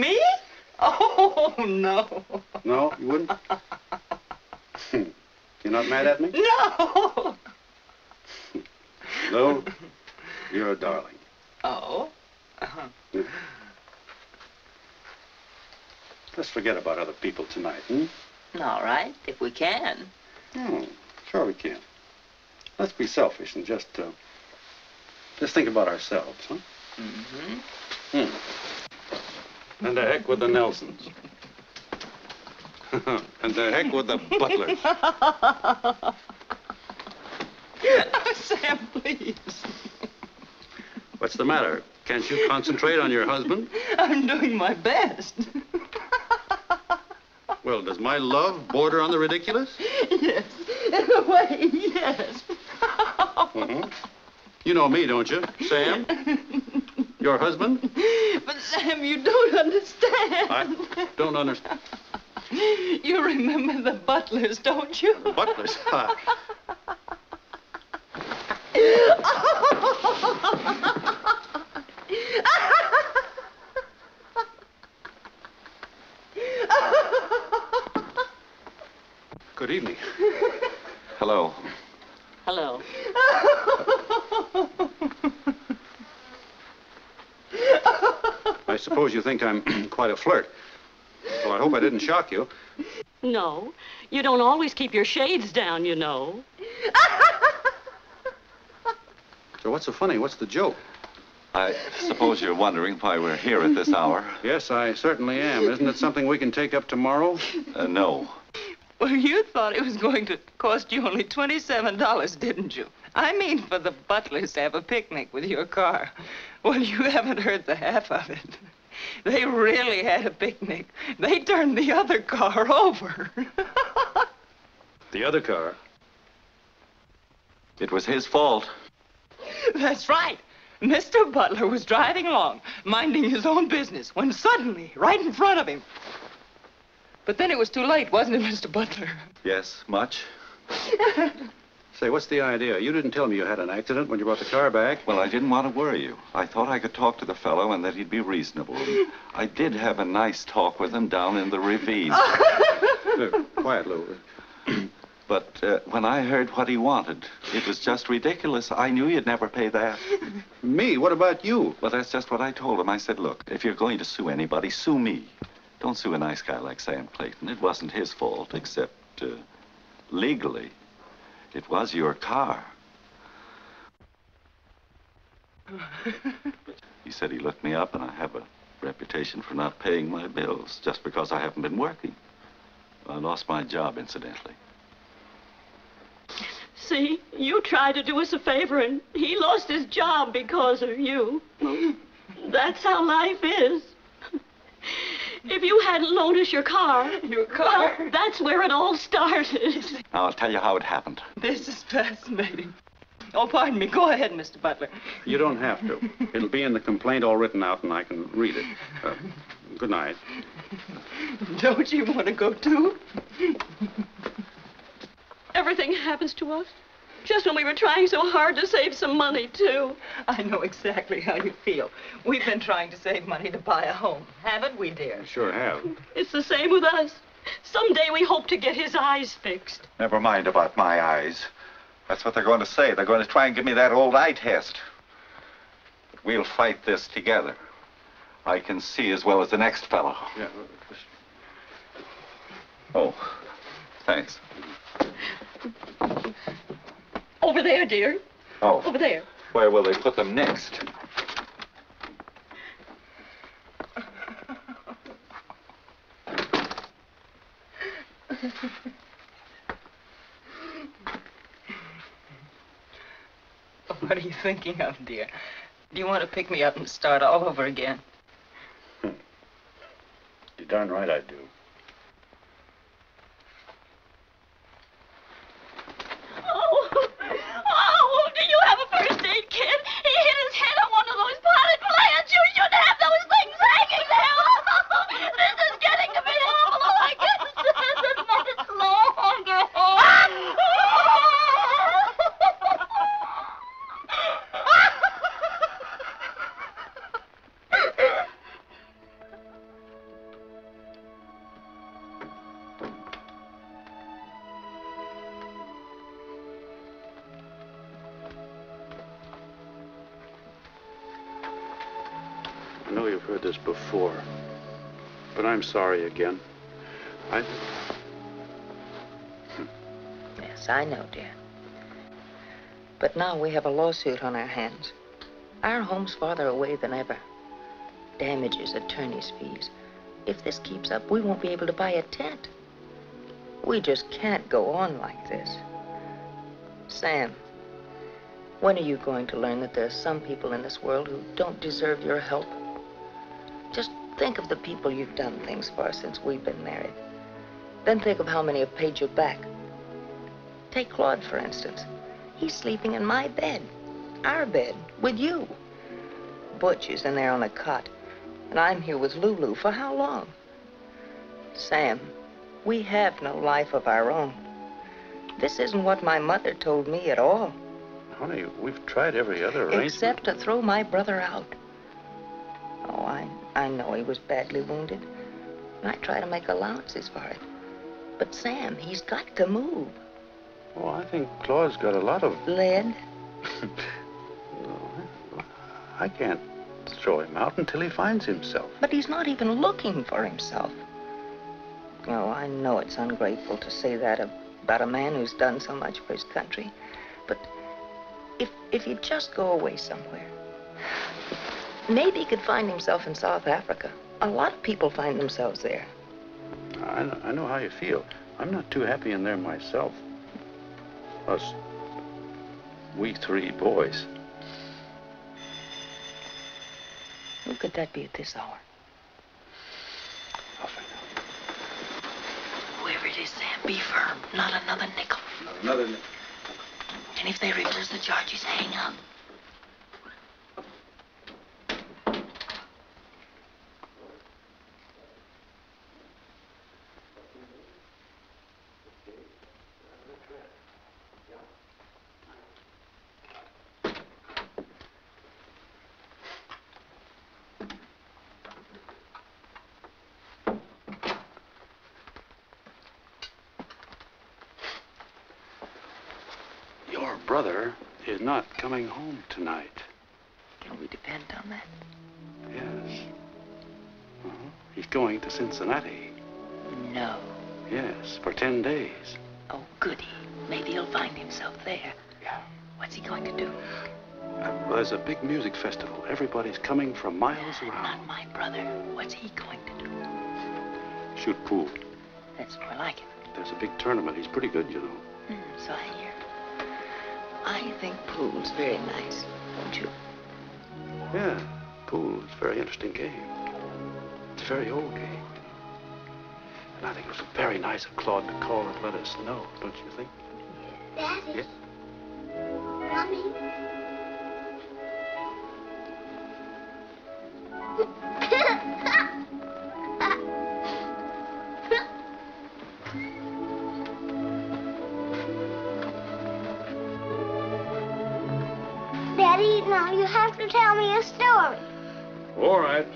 Me? Oh, no. No, you wouldn't? (laughs) You're not mad at me? No! (laughs) No? You're a darling. Oh? Uh-huh. Let's forget about other people tonight, hmm? All right, if we can. Hmm. Sure we can. Let's be selfish and just, uh, just think about ourselves, huh? Mm-hmm. Hmm. And the heck with the Nelsons. (laughs) and the heck with the Butlers. (laughs) Sam, please. What's the matter? Can't you concentrate on your husband? I'm doing my best. Well, does my love border on the ridiculous? yes. In a way, yes. Mhm. You know me, don't you, Sam? Your husband? But, Sam, you don't understand. I don't understand. You remember the butlers, don't you? Butlers? Ha. (laughs) Good evening. Hello. Hello. I suppose you think I'm (clears throat) quite a flirt. Well, I hope I didn't shock you. No, you don't always keep your shades down, you know. (laughs) So what's so funny? What's the joke? I suppose you're wondering why we're here at this hour. Yes, I certainly am. Isn't it something we can take up tomorrow? Uh, no. Well, you thought it was going to cost you only $27, didn't you? I mean for the butlers to have a picnic with your car. Well, you haven't heard the half of it. (laughs) They really had a picnic. They turned the other car over. (laughs) The other car? It was his fault. That's right. Mr. Butler was driving along, minding his own business, when suddenly, right in front of him. But then it was too late, wasn't it, Mr. Butler? Yes, much. (laughs) Say, what's the idea? You didn't tell me you had an accident when you brought the car back. Well, I didn't want to worry you. I thought I could talk to the fellow and that he'd be reasonable. (laughs) I did have a nice talk with him down in the ravine. (laughs) Uh, quiet, Lou. (clears throat) But uh, when I heard what he wanted, it was just ridiculous. I knew you'd never pay that. (laughs) Me? What about you? Well, that's just what I told him. I said, look, if you're going to sue anybody, sue me. Don't sue a nice guy like Sam Clayton. It wasn't his fault, except uh, legally. It was your car. (laughs) He said he looked me up, and I have a reputation for not paying my bills just because I haven't been working. I lost my job, incidentally. See, you tried to do us a favor, and he lost his job because of you. (laughs) That's how life is. (laughs) If you hadn't loaned us your car, your car, well, that's where it all started. Now, I'll tell you how it happened. This is fascinating. Oh, pardon me. Go ahead, Mr. Butler. You don't have to. It'll be in the complaint all written out, and I can read it. Uh, good night. Don't you want to go, too? Everything happens to us. Just when we were trying so hard to save some money, too. I know exactly how you feel. We've been trying to save money to buy a home, haven't we, dear? Sure have. It's the same with us. Someday we hope to get his eyes fixed. Never mind about my eyes. That's what they're going to say. They're going to try and give me that old eye test. But we'll fight this together. I can see as well as the next fellow. Yeah. Oh, thanks. Over there, dear. Oh, Over there. where will they put them next? What are you thinking of, dear? Do you want to pick me up and start all over again? You're darn right I do. I'm sorry again. I. Yes, I know, dear. But now we have a lawsuit on our hands. Our home's farther away than ever. Damages, attorney's fees. If this keeps up, we won't be able to buy a tent. We just can't go on like this. Sam, when are you going to learn that there are some people in this world who don't deserve your help? Think of the people you've done things for since we've been married. Then think of how many have paid you back. Take Claude, for instance. He's sleeping in my bed, our bed, with you. Butch is in there on a cot, and I'm here with Lulu for how long? Sam, we have no life of our own. This isn't what my mother told me at all. Honey, we've tried every other arrangement. Except to throw my brother out. I, know he was badly wounded. And I try to make allowances for it. But Sam, he's got to move. Oh, I think Claude's got a lot of. Lead? (laughs) I can't throw him out until he finds himself. But he's not even looking for himself. Oh, I know it's ungrateful to say that about a man who's done so much for his country. But if if he'd just go away somewhere, maybe he could find himself in South Africa. A lot of people find themselves there. I know, I know how you feel. I'm not too happy in there myself. Us, we three boys. Who could that be at this hour? Whoever it is, Sam, be firm. Not another nickel. Not another. Nickel. And if they reverse the charges, hang up. Your brother is not coming home tonight. Can we depend on that? Yes. Uh-huh. He's going to Cincinnati. No. Yes, for ten days. Oh, goody. Maybe he'll find himself there. Yeah. What's he going to do? Well, there's a big music festival. Everybody's coming from miles around. Not my brother. What's he going to do? Shoot pool. That's more like it. There's a big tournament. He's pretty good, you know. Hmm, so I hear. I think pool's very nice, don't you? Yeah, pool's a very interesting game. It's a very old game. And I think it was very nice of Claude to call and let us know, don't you think? Daddy. Yes? Mommy. (laughs) Daddy, now you have to tell me a story. All right.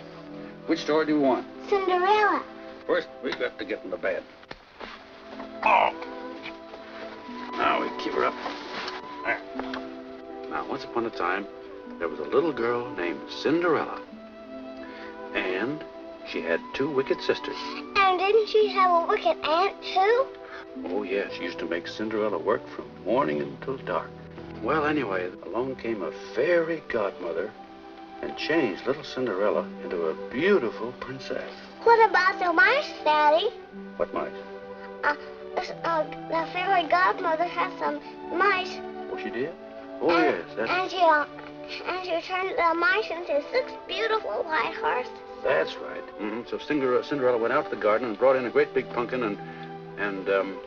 Which story do you want? Cinderella. First, we've got to get in the bed. Oh! Now we keep her up. There. Now, once upon a time, there was a little girl named Cinderella. And she had two wicked sisters. And didn't she have a wicked aunt, too? Oh, yes, she used to make Cinderella work from morning until dark. Well, anyway, along came a fairy godmother and changed little Cinderella into a beautiful princess. What about the mice, Daddy? What mice? Uh, uh, the fairy godmother has some mice. Oh, she did? Oh, yes, that's, And she, uh, and she turned the mice into six beautiful white horses. that's right. Mm hmm So Cinderella, Cinderella went out to the garden and brought in a great big pumpkin and, and um,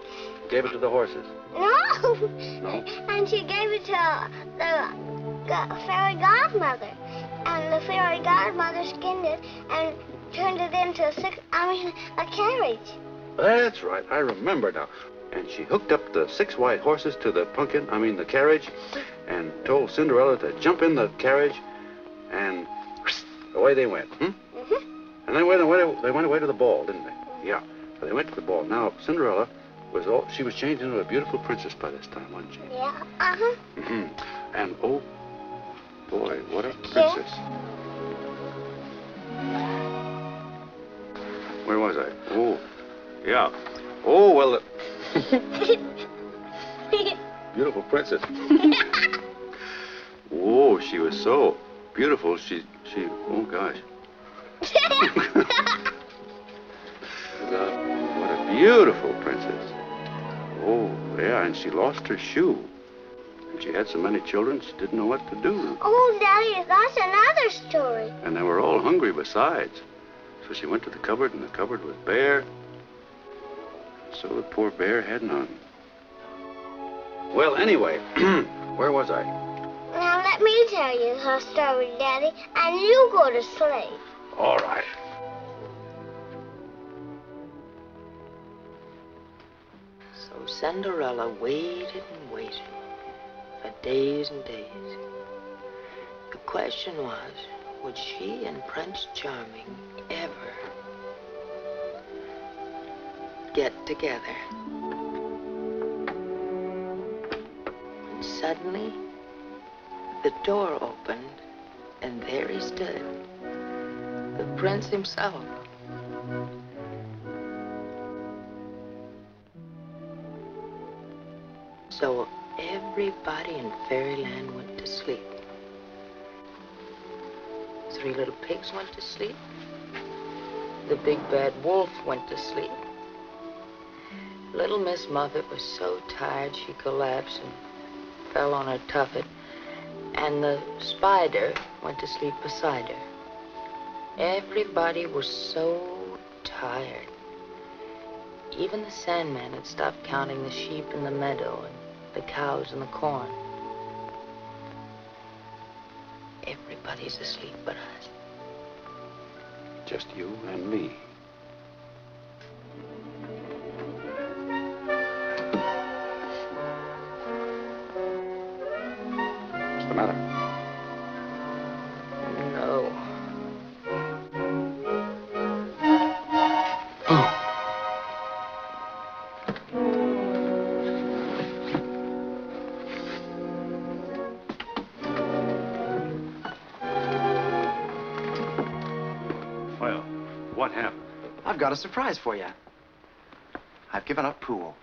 gave it to the horses. No! No? (laughs) And she gave it to the fairy godmother. And the fairy godmother skinned it and turned it into a six, I mean, a carriage. That's right. I remember now. And she hooked up the six white horses to the pumpkin, I mean the carriage, and told Cinderella to jump in the carriage, and away they went. Hmm? And they went away. They went away to the ball, didn't they? Yeah. So they went to the ball. Now Cinderella was all. She was changed into a beautiful princess by this time, wasn't she? Yeah. Uh-huh. Mm hmm. And oh, boy, what a princess! Where was I? Oh, yeah. Oh, well, the (laughs) beautiful princess. (laughs) Oh, she was so beautiful. She, she, oh gosh. (laughs) Uh, what a beautiful princess. Oh, yeah, and she lost her shoe. And she had so many children, she didn't know what to do. Oh, Daddy, that's another story. And they were all hungry besides. So she went to the cupboard, and the cupboard was bare. So the poor bear had none. Well, anyway, (clears throat) where was I? Now let me tell you her story, Daddy, and you go to sleep. All right. So Cinderella waited and waited for days and days. The question was, would she and Prince Charming ever get together? And suddenly, the door opened, and there he stood, the prince himself. So everybody in Fairyland went to sleep. Three little pigs went to sleep. The big bad wolf went to sleep. Little Miss Muffet was so tired she collapsed and fell on her tuffet. And the spider went to sleep beside her. Everybody was so tired. Even the Sandman had stopped counting the sheep in the meadow and the cows in the corn. Everybody's asleep but us. Just you and me. Surprise for you. I've given up pool.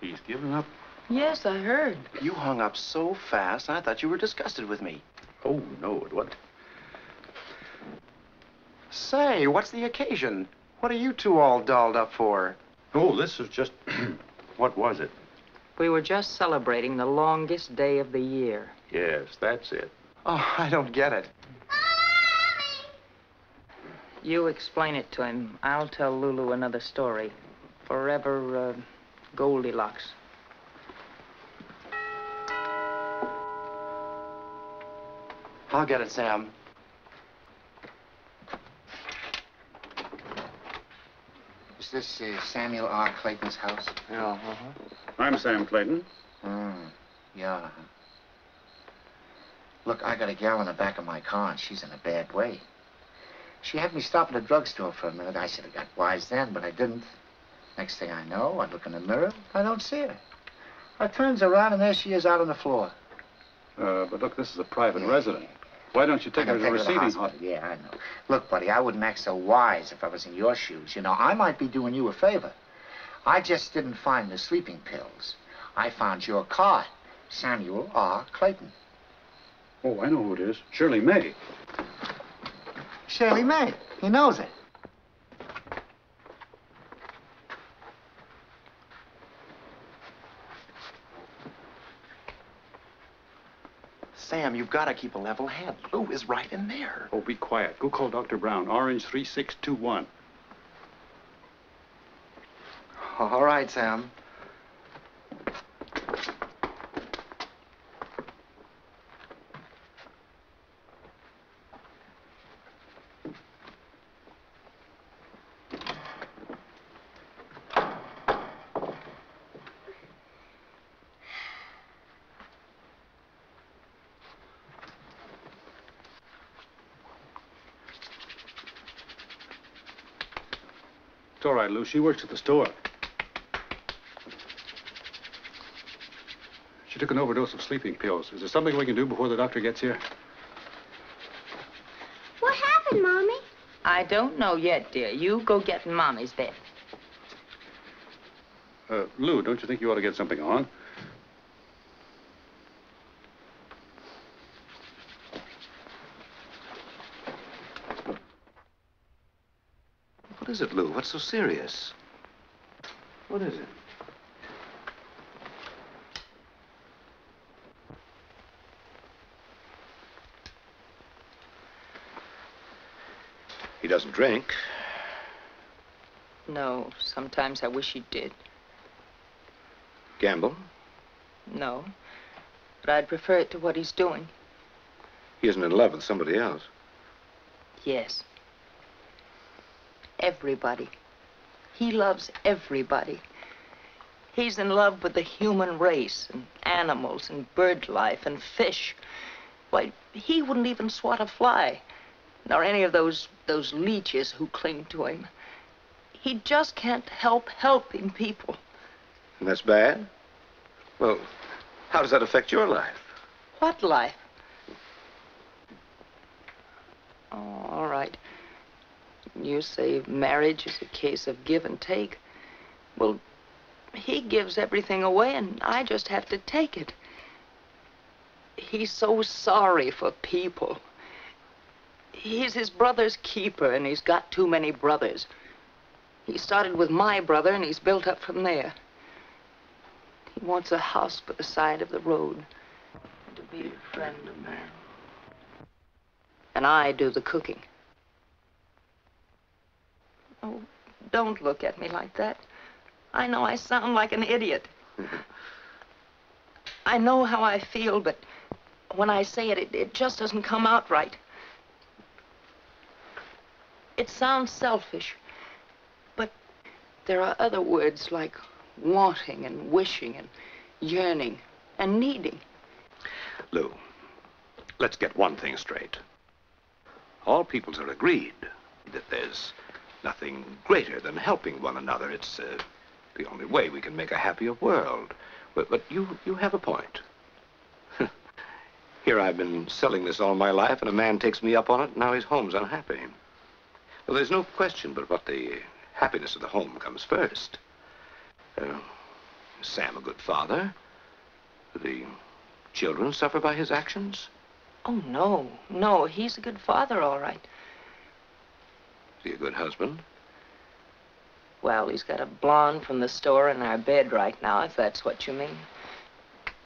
He's given up? Yes, I heard. You hung up so fast, I thought you were disgusted with me. Oh, no, it wasn't. Say, what's the occasion? What are you two all dolled up for? Oh, this is just... (clears throat) what was it? We were just celebrating the longest day of the year. Yes, that's it. Oh, I don't get it. You explain it to him. I'll tell Lulu another story. Forever, uh, Goldilocks. I'll get it, Sam. Is this uh, Samuel R. Clayton's house? Yeah, uh-huh. I'm Sam Clayton. Hmm, yeah. Look, I got a gal in the back of my car, and she's in a bad way. She had me stop at a drugstore for a minute. I should have got wise then, but I didn't. Next thing I know, I look in the mirror, I don't see her. I turns around, and there she is out on the floor. Uh, but look, this is a private residence. Why don't you take her gotta the her to the receiving hospital. Yeah, I know. Look, buddy, I wouldn't act so wise if I was in your shoes. You know, I might be doing you a favor. I just didn't find the sleeping pills. I found your card, Samuel R. Clayton. Oh, I know who it is. Shirley May. Shirley Mae. He knows it. Sam, you've got to keep a level head. Lou is right in there. Oh, be quiet. Go call Dr. Brown. Orange 3621. All right, Sam. Right, Lou. She works at the store. She took an overdose of sleeping pills. Is there something we can do before the doctor gets here? What happened, Mommy? I don't know yet, dear. You go get in Mommy's bed. Uh, Lou, don't you think you ought to get something on? Is it, Lou? What's so serious? What is it? He doesn't drink. No, sometimes I wish he did. Gamble? No. But I'd prefer it to what he's doing. He isn't in love with somebody else. Yes. Everybody. He loves everybody. He's in love with the human race and animals and bird life and fish. Why, he wouldn't even swat a fly, nor any of those those leeches who cling to him. He just can't help helping people. And that's bad? Well, how does that affect your life? What life? Oh. You say marriage is a case of give and take. Well, he gives everything away, and I just have to take it. He's so sorry for people. He's his brother's keeper, and he's got too many brothers. He started with my brother, and he's built up from there. He wants a house by the side of the road to be a friend of mine. And I do the cooking. Oh, don't look at me like that. I know I sound like an idiot. I know how I feel, but when I say it, it, it just doesn't come out right. It sounds selfish, but there are other words like wanting and wishing and yearning and needing. Lou, let's get one thing straight. All peoples are agreed that there's nothing greater than helping one another. It's uh, the only way we can make a happier world. But, but you, you have a point. (laughs) Here I've been selling this all my life, and a man takes me up on it, and now his home's unhappy. Well, there's no question but what the happiness of the home comes first. Uh, Sam a good father? The children suffer by his actions? Oh, no, no. He's a good father, all right. He a good husband? Well, he's got a blonde from the store in our bed right now, if that's what you mean.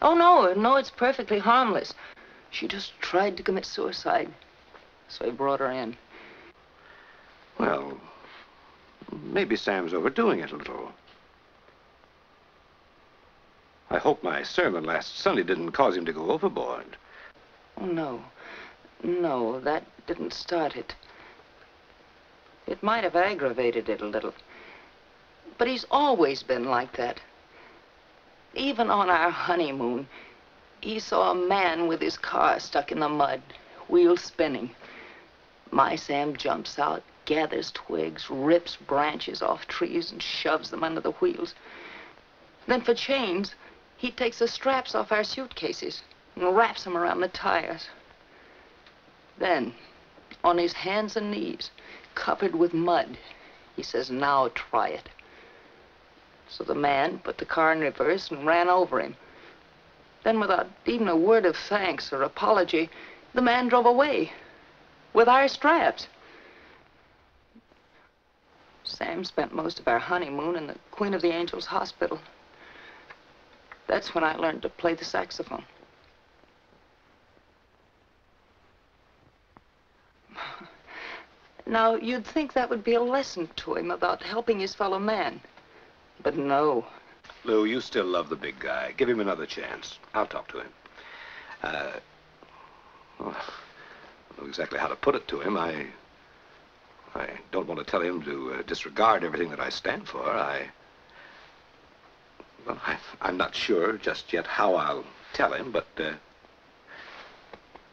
Oh, no, no, it's perfectly harmless. She just tried to commit suicide. So I brought her in. Well, maybe Sam's overdoing it a little. I hope my sermon last Sunday didn't cause him to go overboard. Oh, no. No, that didn't start it. It might have aggravated it a little. But he's always been like that. Even on our honeymoon, he saw a man with his car stuck in the mud, wheels spinning. My Sam jumps out, gathers twigs, rips branches off trees, and shoves them under the wheels. Then for chains, he takes the straps off our suitcases and wraps them around the tires. Then, on his hands and knees, covered with mud, he says, now try it. So the man put the car in reverse and ran over him. Then, without even a word of thanks or apology, the man drove away with our straps. Sam spent most of our honeymoon in the Queen of the Angels hospital. That's when I learned to play the saxophone. Now, you'd think that would be a lesson to him about helping his fellow man. But no. Lou, you still love the big guy. Give him another chance. I'll talk to him. Uh, well, I don't know exactly how to put it to him. I, I don't want to tell him to uh, disregard everything that I stand for. I, well, I, I'm not sure just yet how I'll tell him, but uh,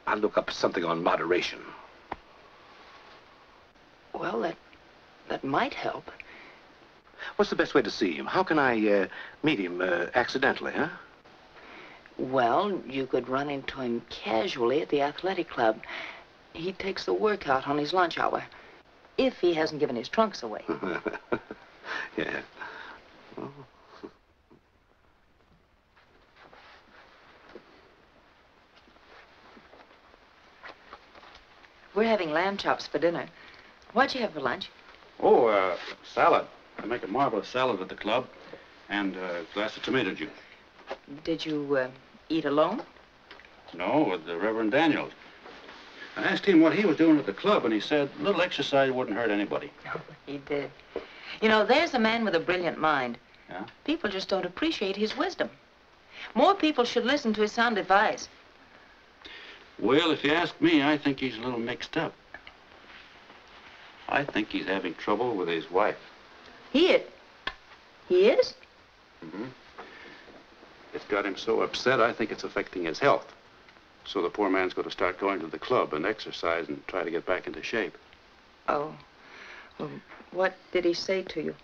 I'll look up something on moderation. Well, that, that might help. What's the best way to see him? How can I uh, meet him uh, accidentally, huh? Well, you could run into him casually at the athletic club. He takes the workout on his lunch hour. If he hasn't given his trunks away. (laughs) yeah. We're having lamb chops for dinner. What'd you have for lunch? Oh, uh, salad. I make a marvelous salad at the club. And a glass of tomato juice. Did you uh, eat alone? No, with the Reverend Daniels. I asked him what he was doing at the club, and he said a little exercise wouldn't hurt anybody. (laughs) He did. You know, there's a man with a brilliant mind. Yeah? People just don't appreciate his wisdom. More people should listen to his sound advice. Well, if you ask me, I think he's a little mixed up. I think he's having trouble with his wife. He is. He is? Mm-hmm. It's got him so upset, I think it's affecting his health. So the poor man's going to start going to the club and exercise and try to get back into shape. Oh. Well, what did he say to you?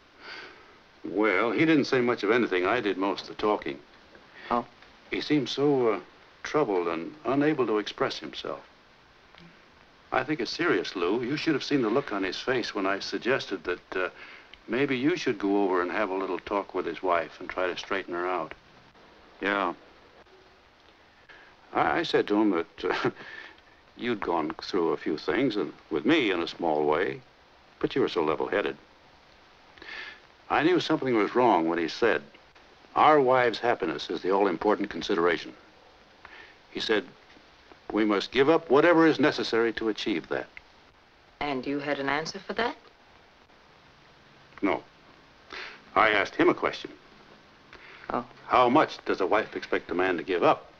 Well, he didn't say much of anything. I did most of the talking. Oh. He seemed so uh, troubled and unable to express himself. I think it's serious, Lou. You should have seen the look on his face when I suggested that uh, maybe you should go over and have a little talk with his wife and try to straighten her out. Yeah. I, I said to him that uh, (laughs) you'd gone through a few things, and with me in a small way, but you were so level-headed. I knew something was wrong when he said, our wives' happiness is the all-important consideration. He said, we must give up whatever is necessary to achieve that. And you had an answer for that? No. I asked him a question. Oh. How much does a wife expect a man to give up?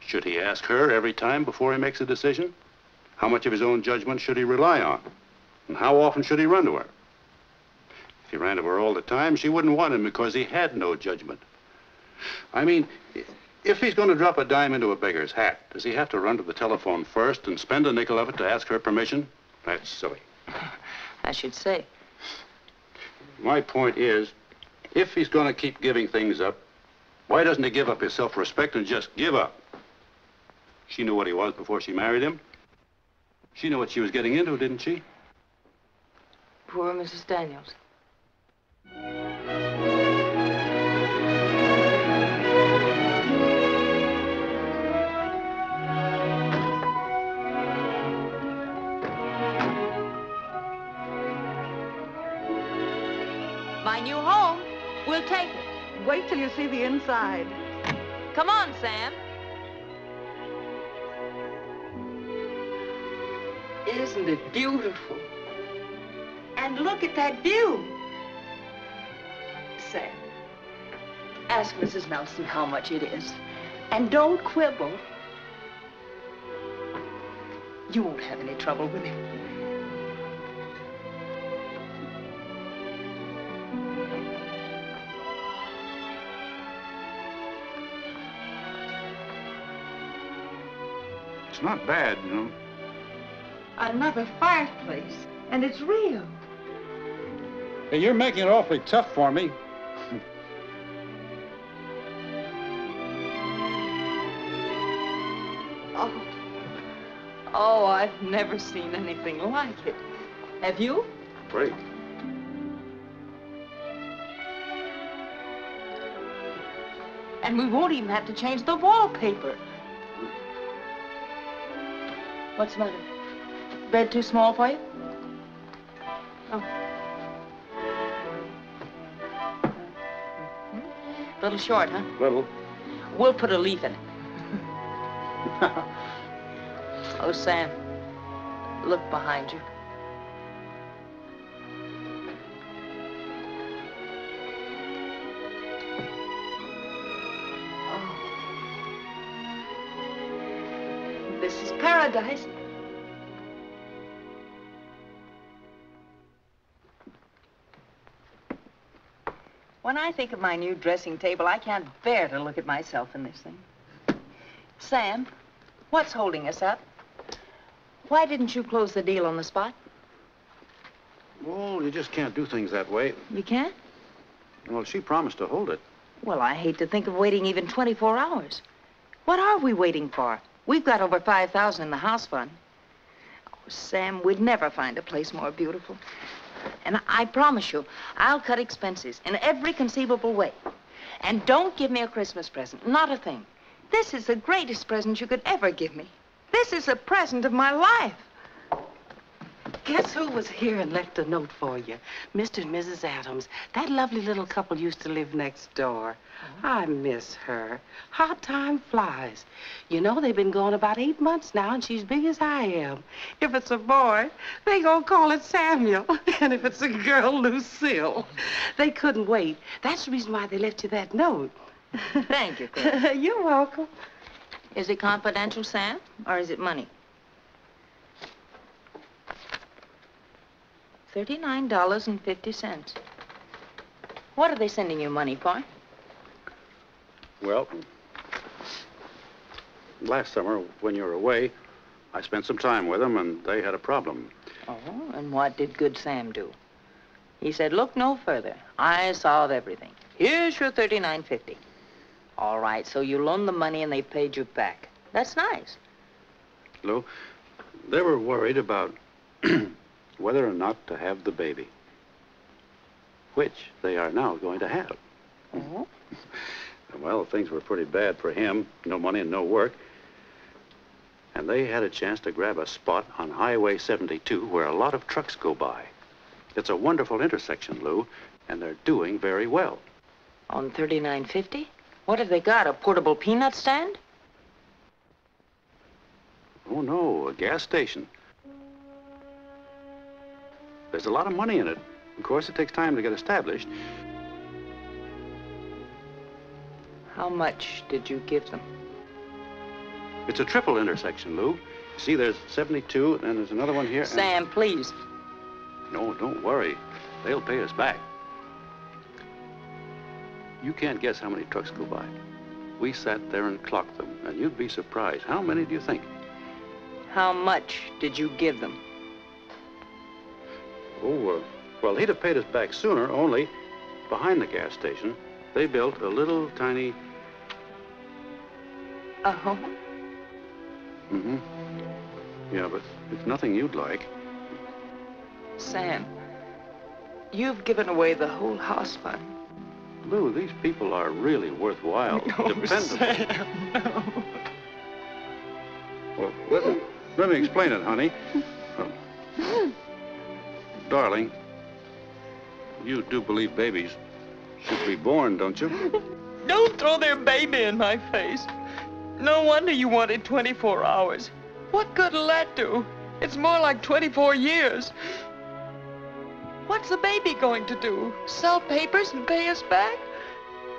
Should he ask her every time before he makes a decision? How much of his own judgment should he rely on? And how often should he run to her? If he ran to her all the time, she wouldn't want him because he had no judgment. I mean, if he's going to drop a dime into a beggar's hat, does he have to run to the telephone first and spend a nickel of it to ask her permission? That's silly. (laughs) I should say. My point is, if he's going to keep giving things up, why doesn't he give up his self-respect and just give up? She knew what he was before she married him. She knew what she was getting into, didn't she? Poor Mrs. Daniels. We'll take it. Wait till you see the inside. Come on, Sam. Isn't it beautiful? And look at that view. Sam, ask Mrs. Nelson how much it is. And don't quibble. You won't have any trouble with it. It's not bad, you know. Another fireplace. And it's real. Hey, you're making it awfully tough for me. Oh. Oh, I've never seen anything like it. Have you? Great. And we won't even have to change the wallpaper. What's the matter? Bed too small for you? Oh. A little short, huh? Little. We'll put a leaf in it. (laughs) oh, Sam, look behind you. Paradise. When I think of my new dressing table, I can't bear to look at myself in this thing. Sam, what's holding us up? Why didn't you close the deal on the spot? Well, you just can't do things that way. You can't? Well, she promised to hold it. Well, I hate to think of waiting even 24 hours. What are we waiting for? We've got over 5,000 in the house fund. Oh, Sam, we'd never find a place more beautiful. And I promise you, I'll cut expenses in every conceivable way. And don't give me a Christmas present, not a thing. This is the greatest present you could ever give me. This is the present of my life. Guess who was here and left a note for you? Mr. and Mrs. Adams. That lovely little couple used to live next door. Oh. I miss her. How time flies. You know, they've been gone about eight months now, and she's big as I am. If it's a boy, they gonna call it Samuel. (laughs) And if it's a girl, Lucille. They couldn't wait. That's the reason why they left you that note. (laughs) Thank you, Cora. (laughs) You're welcome. Is it confidential, Sam, or is it money? Thirty-nine dollars and fifty cents. What are they sending you money for? Well, last summer, when you were away, I spent some time with them, and they had a problem. Oh, and what did good Sam do? He said, look no further. I solve everything. Here's your thirty-nine fifty. All right, so you loaned the money and they paid you back. That's nice. Lou, they were worried about (clears throat) whether or not to have the baby, which they are now going to have. Oh? (laughs) Well, things were pretty bad for him. No money and no work. And they had a chance to grab a spot on Highway 72 where a lot of trucks go by. It's a wonderful intersection, Lou, and they're doing very well. On thirty-nine fifty? What have they got? A portable peanut stand? Oh, no, a gas station. There's a lot of money in it. Of course, it takes time to get established. How much did you give them? It's a triple intersection, Lou. See, there's 72, and then there's another one here. and- Sam, please. No, don't worry. They'll pay us back. You can't guess how many trucks go by. We sat there and clocked them, and you'd be surprised. How many do you think? How much did you give them? Oh, uh, well, he'd have paid us back sooner, only behind the gas station, they built a little tiny... A home? Mm-hmm. Yeah, but it's nothing you'd like. Sam, you've given away the whole house fund. Lou, these people are really worthwhile. (laughs) dependable. Well, let me, let me explain it, honey. Darling, you do believe babies should be born, don't you? (laughs) Don't throw their baby in my face. No wonder you wanted 24 hours. What good'll that do? It's more like 24 years. What's the baby going to do? Sell papers and pay us back?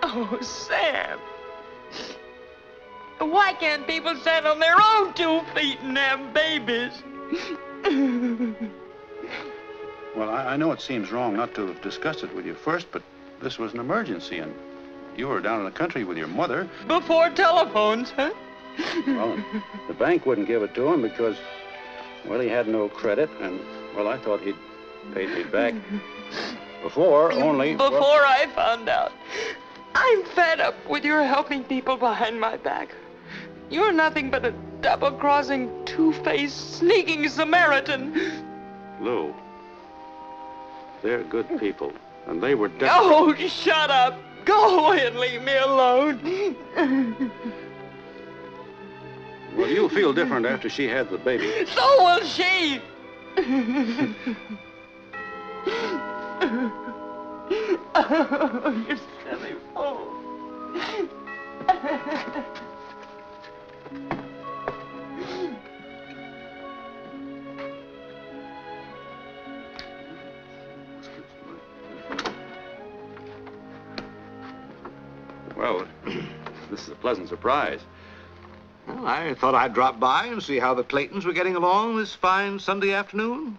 Oh, Sam. Why can't people stand on their own two feet and have babies? (laughs) Well, I, I know it seems wrong not to have discussed it with you first, but this was an emergency, and you were down in the country with your mother. Before telephones, huh? Well, the bank wouldn't give it to him because, well, he had no credit, and, well, I thought he'd paid me back before, only... Before well, I found out. I'm fed up with your helping people behind my back. You're nothing but a double-crossing, two-faced, sneaking Samaritan. Lou, they're good hmm. people, and they were desperate. Oh, shut up. Go away and leave me alone. Well, you'll feel different after she had the baby. So will she. oh, you silly fool. Well, (clears throat) this is a pleasant surprise. Well, I thought I'd drop by and see how the Claytons were getting along this fine Sunday afternoon.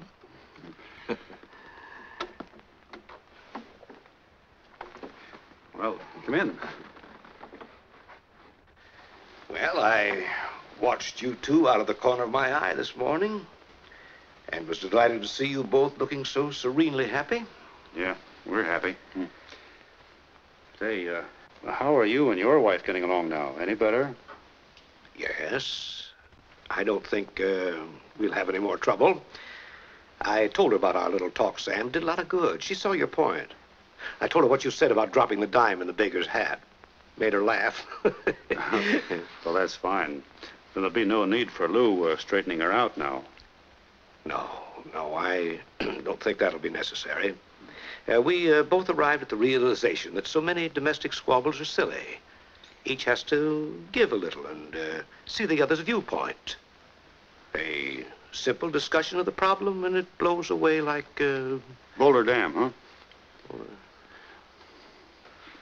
(laughs) Well, come in. Well, I watched you two out of the corner of my eye this morning and was delighted to see you both looking so serenely happy. Yeah, we're happy. Hmm. Say, uh, how are you and your wife getting along now? Any better? Yes. I don't think uh, we'll have any more trouble. I told her about our little talk, Sam. Did a lot of good. She saw your point. I told her what you said about dropping the dime in the baker's hat. Made her laugh. (laughs) well, that's fine. Then there'll be no need for Lou uh, straightening her out now. No, no, I (clears throat) don't think that'll be necessary. Uh, we uh, both arrived at the realization that so many domestic squabbles are silly. Each has to give a little and uh, see the other's viewpoint. A simple discussion of the problem and it blows away like... Uh... Boulder Dam, huh?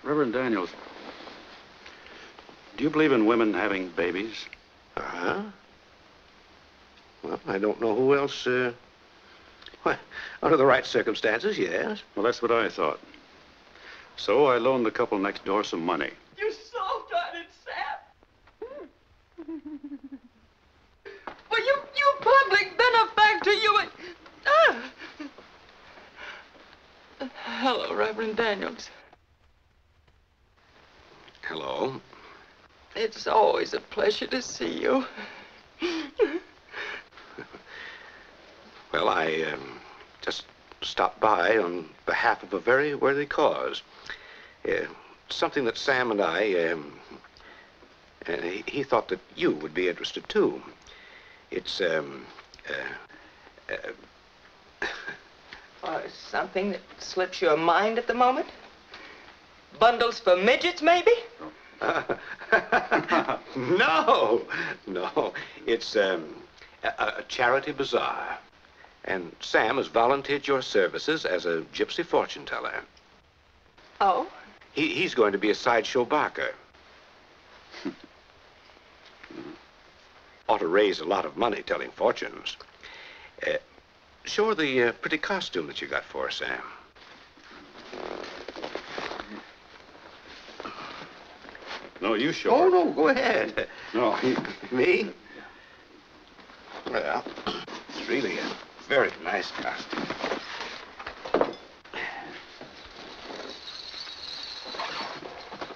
Reverend Daniels, do you believe in women having babies? Uh-huh. Well, I don't know who else, uh... Well, under the right circumstances, yes. Well, that's what I thought. So I loaned the couple next door some money. You soft-hearted sap. well, you, you public benefactor, you... Ah. Hello, Reverend Daniels. Hello. It's always a pleasure to see you. Well, I um, just stopped by on behalf of a very worthy cause. Uh, something that Sam and I, um, and he, he thought that you would be interested too. It's, um, uh, uh, Or (laughs) something that slips your mind at the moment? Bundles for midgets, maybe? (laughs) no, no. It's um, a, a charity bazaar. And Sam has volunteered your services as a gypsy fortune teller. Oh? He, he's going to be a sideshow barker. (laughs) Ought to raise a lot of money telling fortunes. Uh, show her the uh, pretty costume that you got for her, Sam. No, you show Oh, her. no, go ahead. (laughs) No, he... Me? Well, (clears throat) it's really a very nice costume.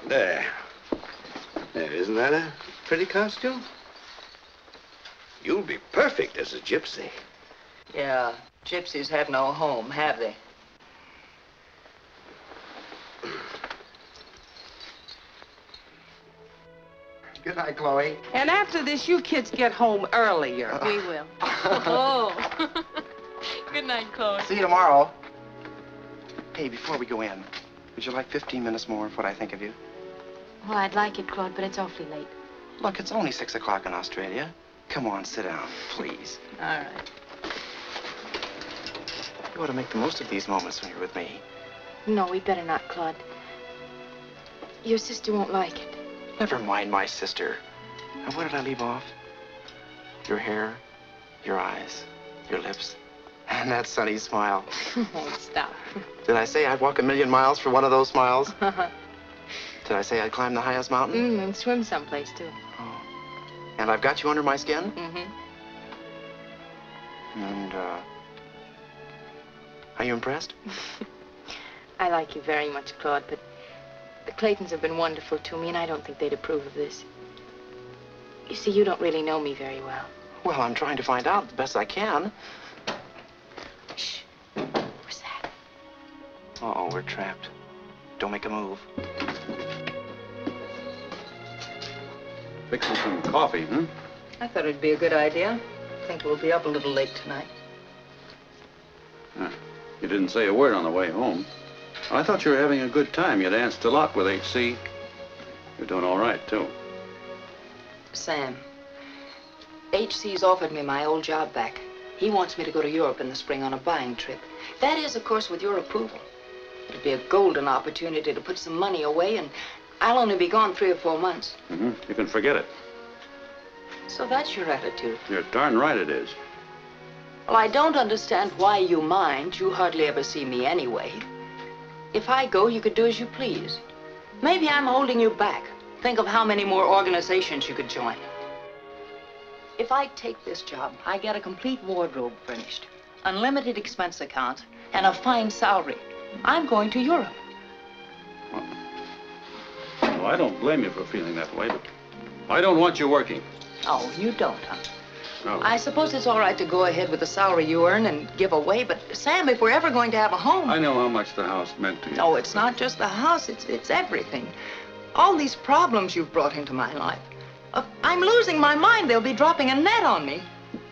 There. There, isn't that a pretty costume? You'll be perfect as a gypsy. Yeah, gypsies have no home, have they? Good night, Chloe. And after this, you kids get home earlier. We will. (laughs) Oh. (laughs) Good night, Chloe. See you tomorrow. Hey, before we go in, would you like 15 minutes more of what I think of you? Well, I'd like it, Claude, but it's awfully late. Look, it's only 6 o'clock in Australia. Come on, sit down, please. All right. You ought to make the most of these moments when you're with me. No, we better not, Claude. Your sister won't like it. Never mind my sister. Now, where did I leave off? Your hair, your eyes, your lips, and that sunny smile. (laughs) oh, stop. Did I say I'd walk a million miles for one of those smiles? (laughs) Did I say I'd climb the highest mountain? mm, and swim someplace, too. And I've got you under my skin? Mm-hmm. And, uh... Are you impressed? (laughs) I like you very much, Claude, but the Claytons have been wonderful to me, and I don't think they'd approve of this. You see, you don't really know me very well. Well, I'm trying to find out the best I can. Shh. What's that? Uh-oh, we're trapped. Don't make a move. Fixing some coffee, hmm? I thought it'd be a good idea. I Think we'll be up a little late tonight. Huh. You didn't say a word on the way home. I thought you were having a good time. You danced a lot with H.C. You're doing all right, too. Sam, HC's offered me my old job back. He wants me to go to Europe in the spring on a buying trip. That is, of course, with your approval. It'd be a golden opportunity to put some money away, and I'll only be gone three or four months. Mm-hmm. You can forget it. So that's your attitude. You're darn right it is. Well, I don't understand why you mind. You hardly ever see me anyway. If I go, you could do as you please. Maybe I'm holding you back. Think of how many more organizations you could join. If I take this job, I get a complete wardrobe furnished, unlimited expense account, and a fine salary. I'm going to Europe. Well, I don't blame you for feeling that way, but I don't want you working. Oh, you don't, huh? No. I suppose it's all right to go ahead with the salary you earn and give away, but Sam, if we're ever going to have a home... I know how much the house meant to you. No, it's not just the house, it's, it's everything. All these problems you've brought into my life. Uh, I'm losing my mind. They'll be dropping a net on me.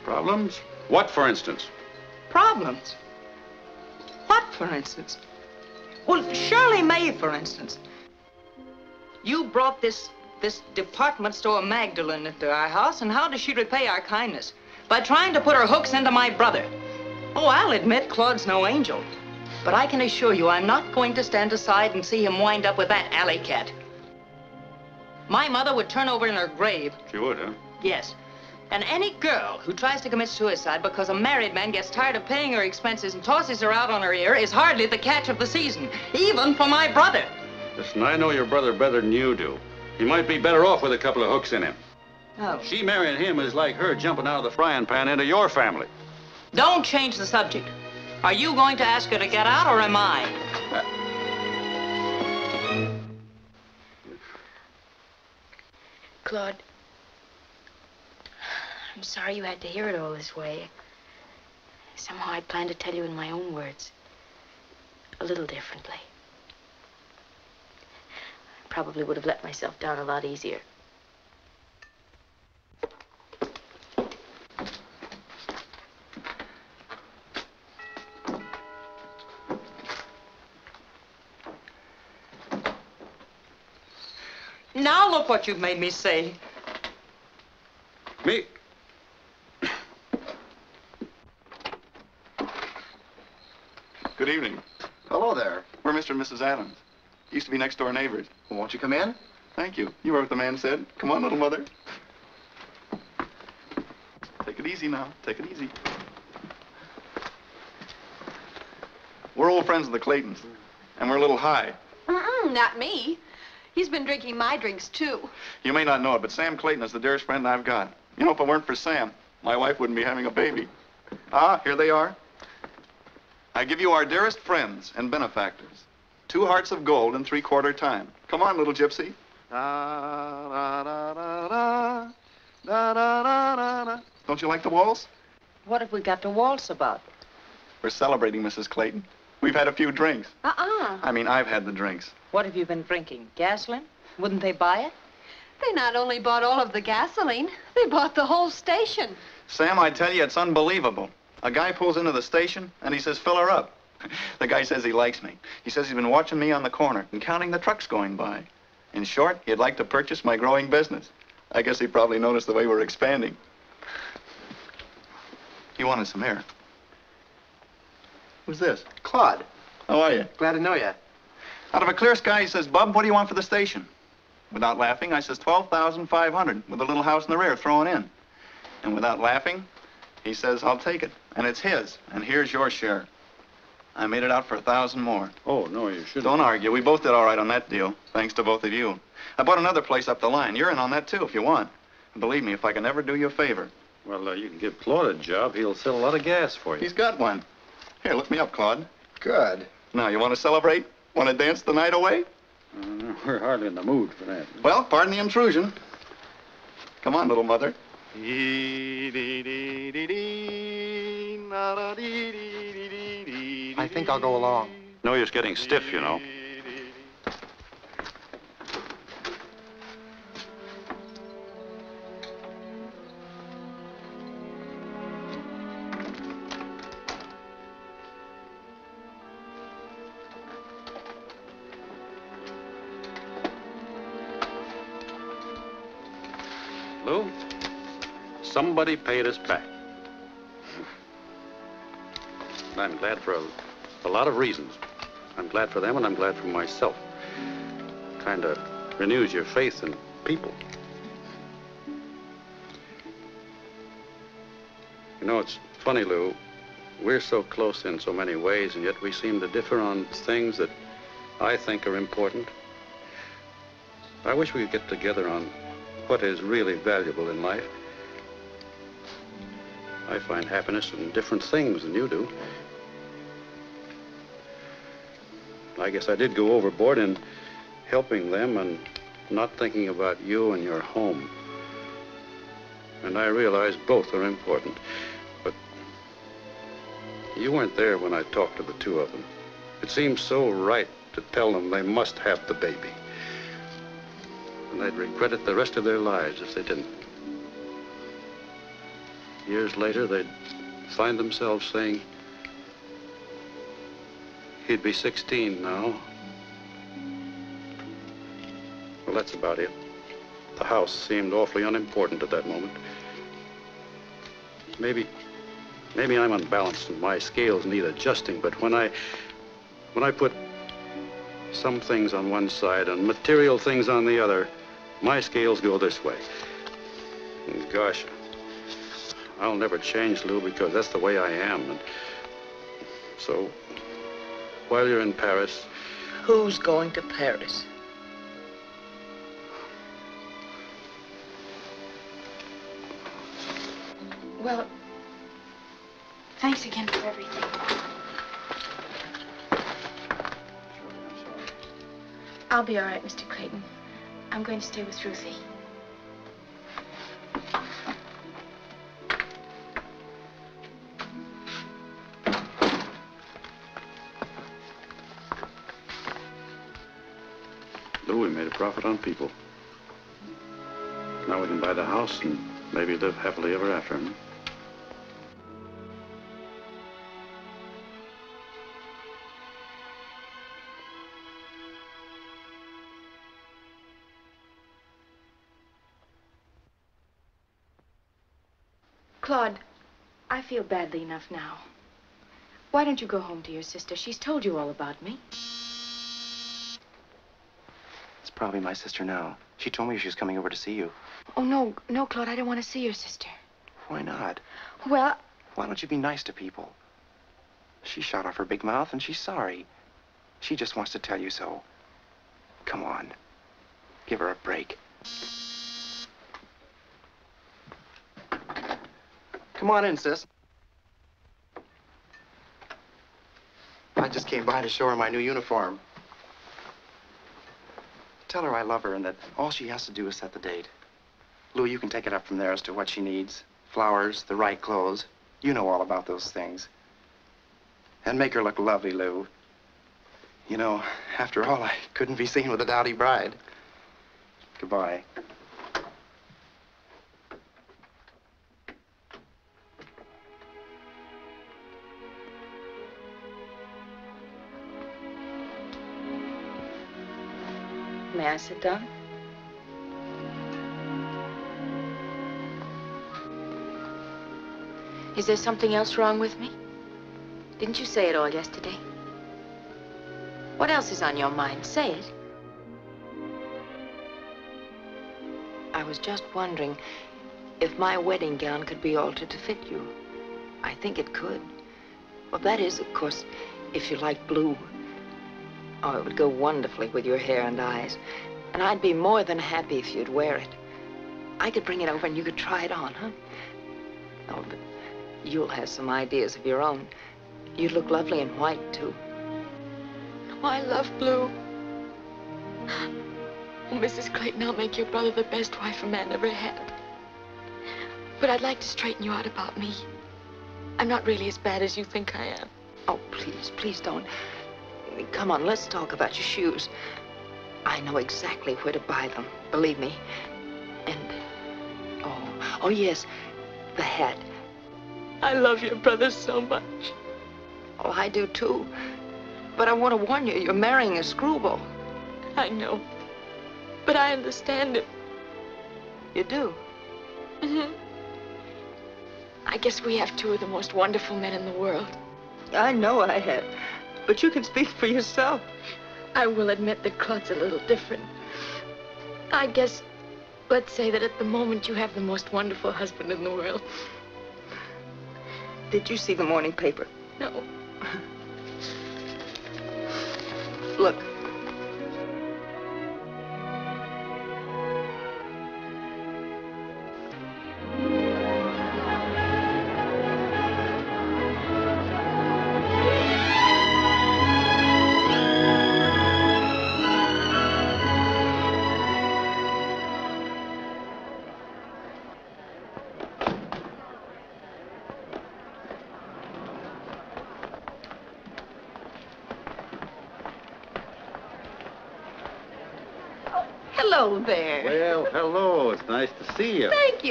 Problems? What, for instance? Problems? What, for instance? Well, Shirley Mae, for instance. You brought this this department store Magdalene into our house, and how does she repay our kindness? By trying to put her hooks into my brother. Oh, I'll admit Claude's no angel. But I can assure you I'm not going to stand aside and see him wind up with that alley cat. My mother would turn over in her grave. She would, huh? Yes. And any girl who tries to commit suicide because a married man gets tired of paying her expenses and tosses her out on her ear is hardly the catch of the season, even for my brother. Listen, I know your brother better than you do. He might be better off with a couple of hooks in him. Oh. She marrying him is like her jumping out of the frying pan into your family. Don't change the subject. Are you going to ask her to get out, or am I? Uh, Claude, I'm sorry you had to hear it all this way. Somehow I planned to tell you in my own words. A little differently. I probably would have let myself down a lot easier. Now look what you've made me say. Me? Good evening. Hello there. We're Mr. and Mrs. Adams. Used to be next door neighbors. Well, won't you come in? Thank you. You heard what the man said. Come on, little mother. Take it easy now. Take it easy. We're old friends of the Claytons, and we're a little high. Mm-mm, not me. He's been drinking my drinks, too. You may not know it, but Sam Clayton is the dearest friend I've got. You know, if it weren't for Sam, my wife wouldn't be having a baby. Ah, here they are. I give you our dearest friends and benefactors. Two hearts of gold in three-quarter time. Come on, little gypsy. Da, da, da, da, da, da, da, da, da, da. Don't you like the waltz? What have we got to waltz about? We're celebrating, Mrs. Clayton. We've had a few drinks. Uh-uh. I mean, I've had the drinks. What have you been drinking? Gasoline? Wouldn't they buy it? They not only bought all of the gasoline, they bought the whole station. Sam, I tell you, it's unbelievable. A guy pulls into the station, and he says, fill her up. (laughs) The guy says he likes me. He says he's been watching me on the corner and counting the trucks going by. In short, he'd like to purchase my growing business. I guess he probably noticed the way we're expanding. He wanted some air. Who's this? Claude. How are you? Glad to know you. Out of a clear sky, he says, Bub, what do you want for the station? Without laughing, I says, 12500 with a little house in the rear thrown in. And without laughing, he says, I'll take it. And it's his. And here's your share. I made it out for a thousand more. Oh, no, you shouldn't. Don't argue. We both did all right on that deal, thanks to both of you. I bought another place up the line. You're in on that, too, if you want. And believe me, if I can ever do you a favor. Well, uh, you can give Claude a job. He'll sell a lot of gas for you. He's got one. Here, lift me up, Claude. Good. Now, you want to celebrate? Want to dance the night away? Uh, we're hardly in the mood for that. Well, pardon the intrusion. Come on, little mother. I think I'll go along. No use getting stiff, you know. Lou, somebody paid us back. I'm glad for a, a lot of reasons. I'm glad for them and I'm glad for myself. Kind of renews your faith in people. You know, it's funny, Lou. We're so close in so many ways, and yet we seem to differ on things that I think are important. I wish we could get together on what is really valuable in life. I find happiness in different things than you do. I guess I did go overboard in helping them and not thinking about you and your home. And I realize both are important. But you weren't there when I talked to the two of them. It seemed so right to tell them they must have the baby. They'd regret it the rest of their lives if they didn't. Years later, they'd find themselves saying, he'd be 16 now. Well, that's about it. The house seemed awfully unimportant at that moment. Maybe, maybe I'm unbalanced and my scales need adjusting, but when I, when I put some things on one side and material things on the other, my scales go this way. And gosh, I'll never change, Lou, because that's the way I am. And so, while you're in Paris, Who's going to Paris? Well, thanks again for everything. I'll be all right, Mr. Clayton. I'm going to stay with Ruthie. Made a profit on people. Now we can buy the house and maybe live happily ever after. hmm? Feel badly enough now. Why don't you go home to your sister? She's told you all about me. It's probably my sister now. She told me she was coming over to see you. Oh, no, no, Claude, I don't want to see your sister. Why not? Well, Why don't you be nice to people? She shot off her big mouth and she's sorry. She just wants to tell you so. Come on. Give her a break. Come on in, sis. I just came by to show her my new uniform. Tell her I love her and that all she has to do is set the date. Lou, you can take it up from there as to what she needs. Flowers, the right clothes. You know all about those things. And make her look lovely, Lou. You know, after all, I couldn't be seen with a dowdy bride. Goodbye. Down? is there something else wrong with me? Didn't you say it all yesterday? What else is on your mind? Say it. I was just wondering if my wedding gown could be altered to fit you. I think it could. Well, that is, of course, if you like blue. Oh, it would go wonderfully with your hair and eyes. And I'd be more than happy if you'd wear it. I could bring it over and you could try it on, huh? Oh, but you'll have some ideas of your own. You'd look lovely in white, too. Oh, I love blue. Oh, Mrs. Clayton, I'll make your brother the best wife a man ever had. But I'd like to straighten you out about me. I'm not really as bad as you think I am. Oh, please, please don't. Come on, let's talk about your shoes. I know exactly where to buy them, believe me. And, oh, oh yes, the hat. I love your brother so much. Oh, I do too. But I want to warn you, you're marrying a screwball. I know. But I understand it. You do? Mm-hmm. I guess we have two of the most wonderful men in the world. I know I have. But you can speak for yourself. I will admit that Claude's a little different. I guess, let's say that at the moment you have the most wonderful husband in the world. Did you see the morning paper? No. Look.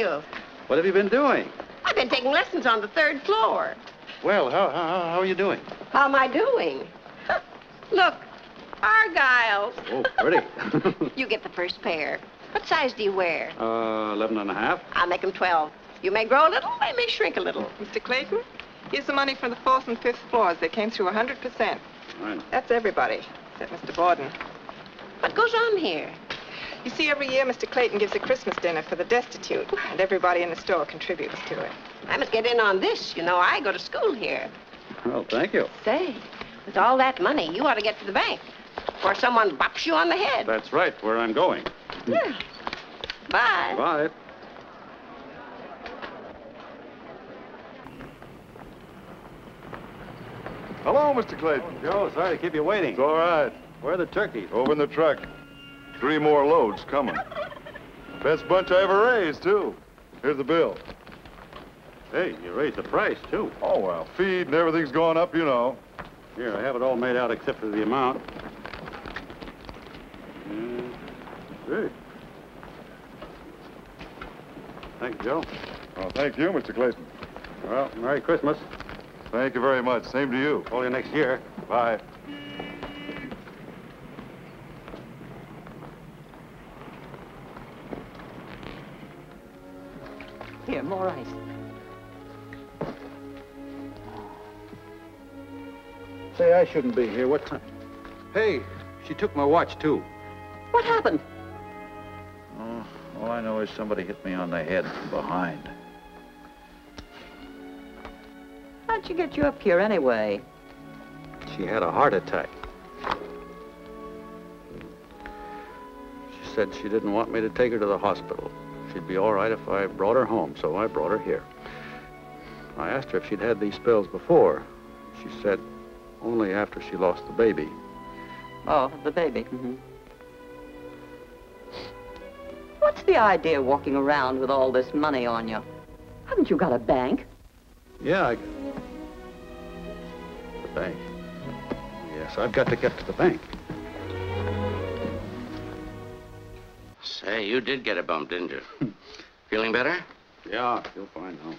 You. What have you been doing? I've been taking lessons on the third floor. Well, how, how, how are you doing? How am I doing? (laughs) Look, Argyles. Oh, pretty. (laughs) You get the first pair. What size do you wear? uh, 11 and a half. I'll make them 12. You may grow a little, they may shrink a little. Mr. Clayton, here's the money from the fourth and fifth floors. They came through 100%. Right. That's everybody, except Mr. Borden. What goes on here? You see, every year Mr. Clayton gives a Christmas dinner for the destitute, and everybody in the store contributes to it. I must get in on this. You know, I go to school here. Well, thank you. Say, with all that money, you ought to get to the bank before someone bops you on the head. That's right, where I'm going. Yeah. Bye. Bye. Hello, Mr. Clayton. Joe, sorry to keep you waiting. It's all right. Where are the turkeys? Over in the truck. Three more loads coming. Best bunch I ever raised, too. Here's the bill. Hey, you raised the price, too. Oh, well, feed and everything's going up, you know. Here, I have it all made out except for the amount. Mm, Hey. Thank you, Joe. Well, thank you, Mr. Clayton. Well, Merry Christmas. Thank you very much. Same to you. Call you next year. Bye. Here, more ice. Say, I shouldn't be here. What time? Hey, she took my watch, too. What happened? Oh, all I know is somebody hit me on the head from behind. How'd she get you up here anyway? She had a heart attack. She said she didn't want me to take her to the hospital. She'd be all right if I brought her home, so I brought her here. I asked her if she'd had these spells before. She said only after she lost the baby. Oh, the baby. Mm-hmm. What's the idea walking around with all this money on you? Haven't you got a bank? Yeah, I... The bank. Yes, I've got to get to the bank. Say, you did get a bump, didn't you? (laughs) Feeling better? Yeah, I feel fine now.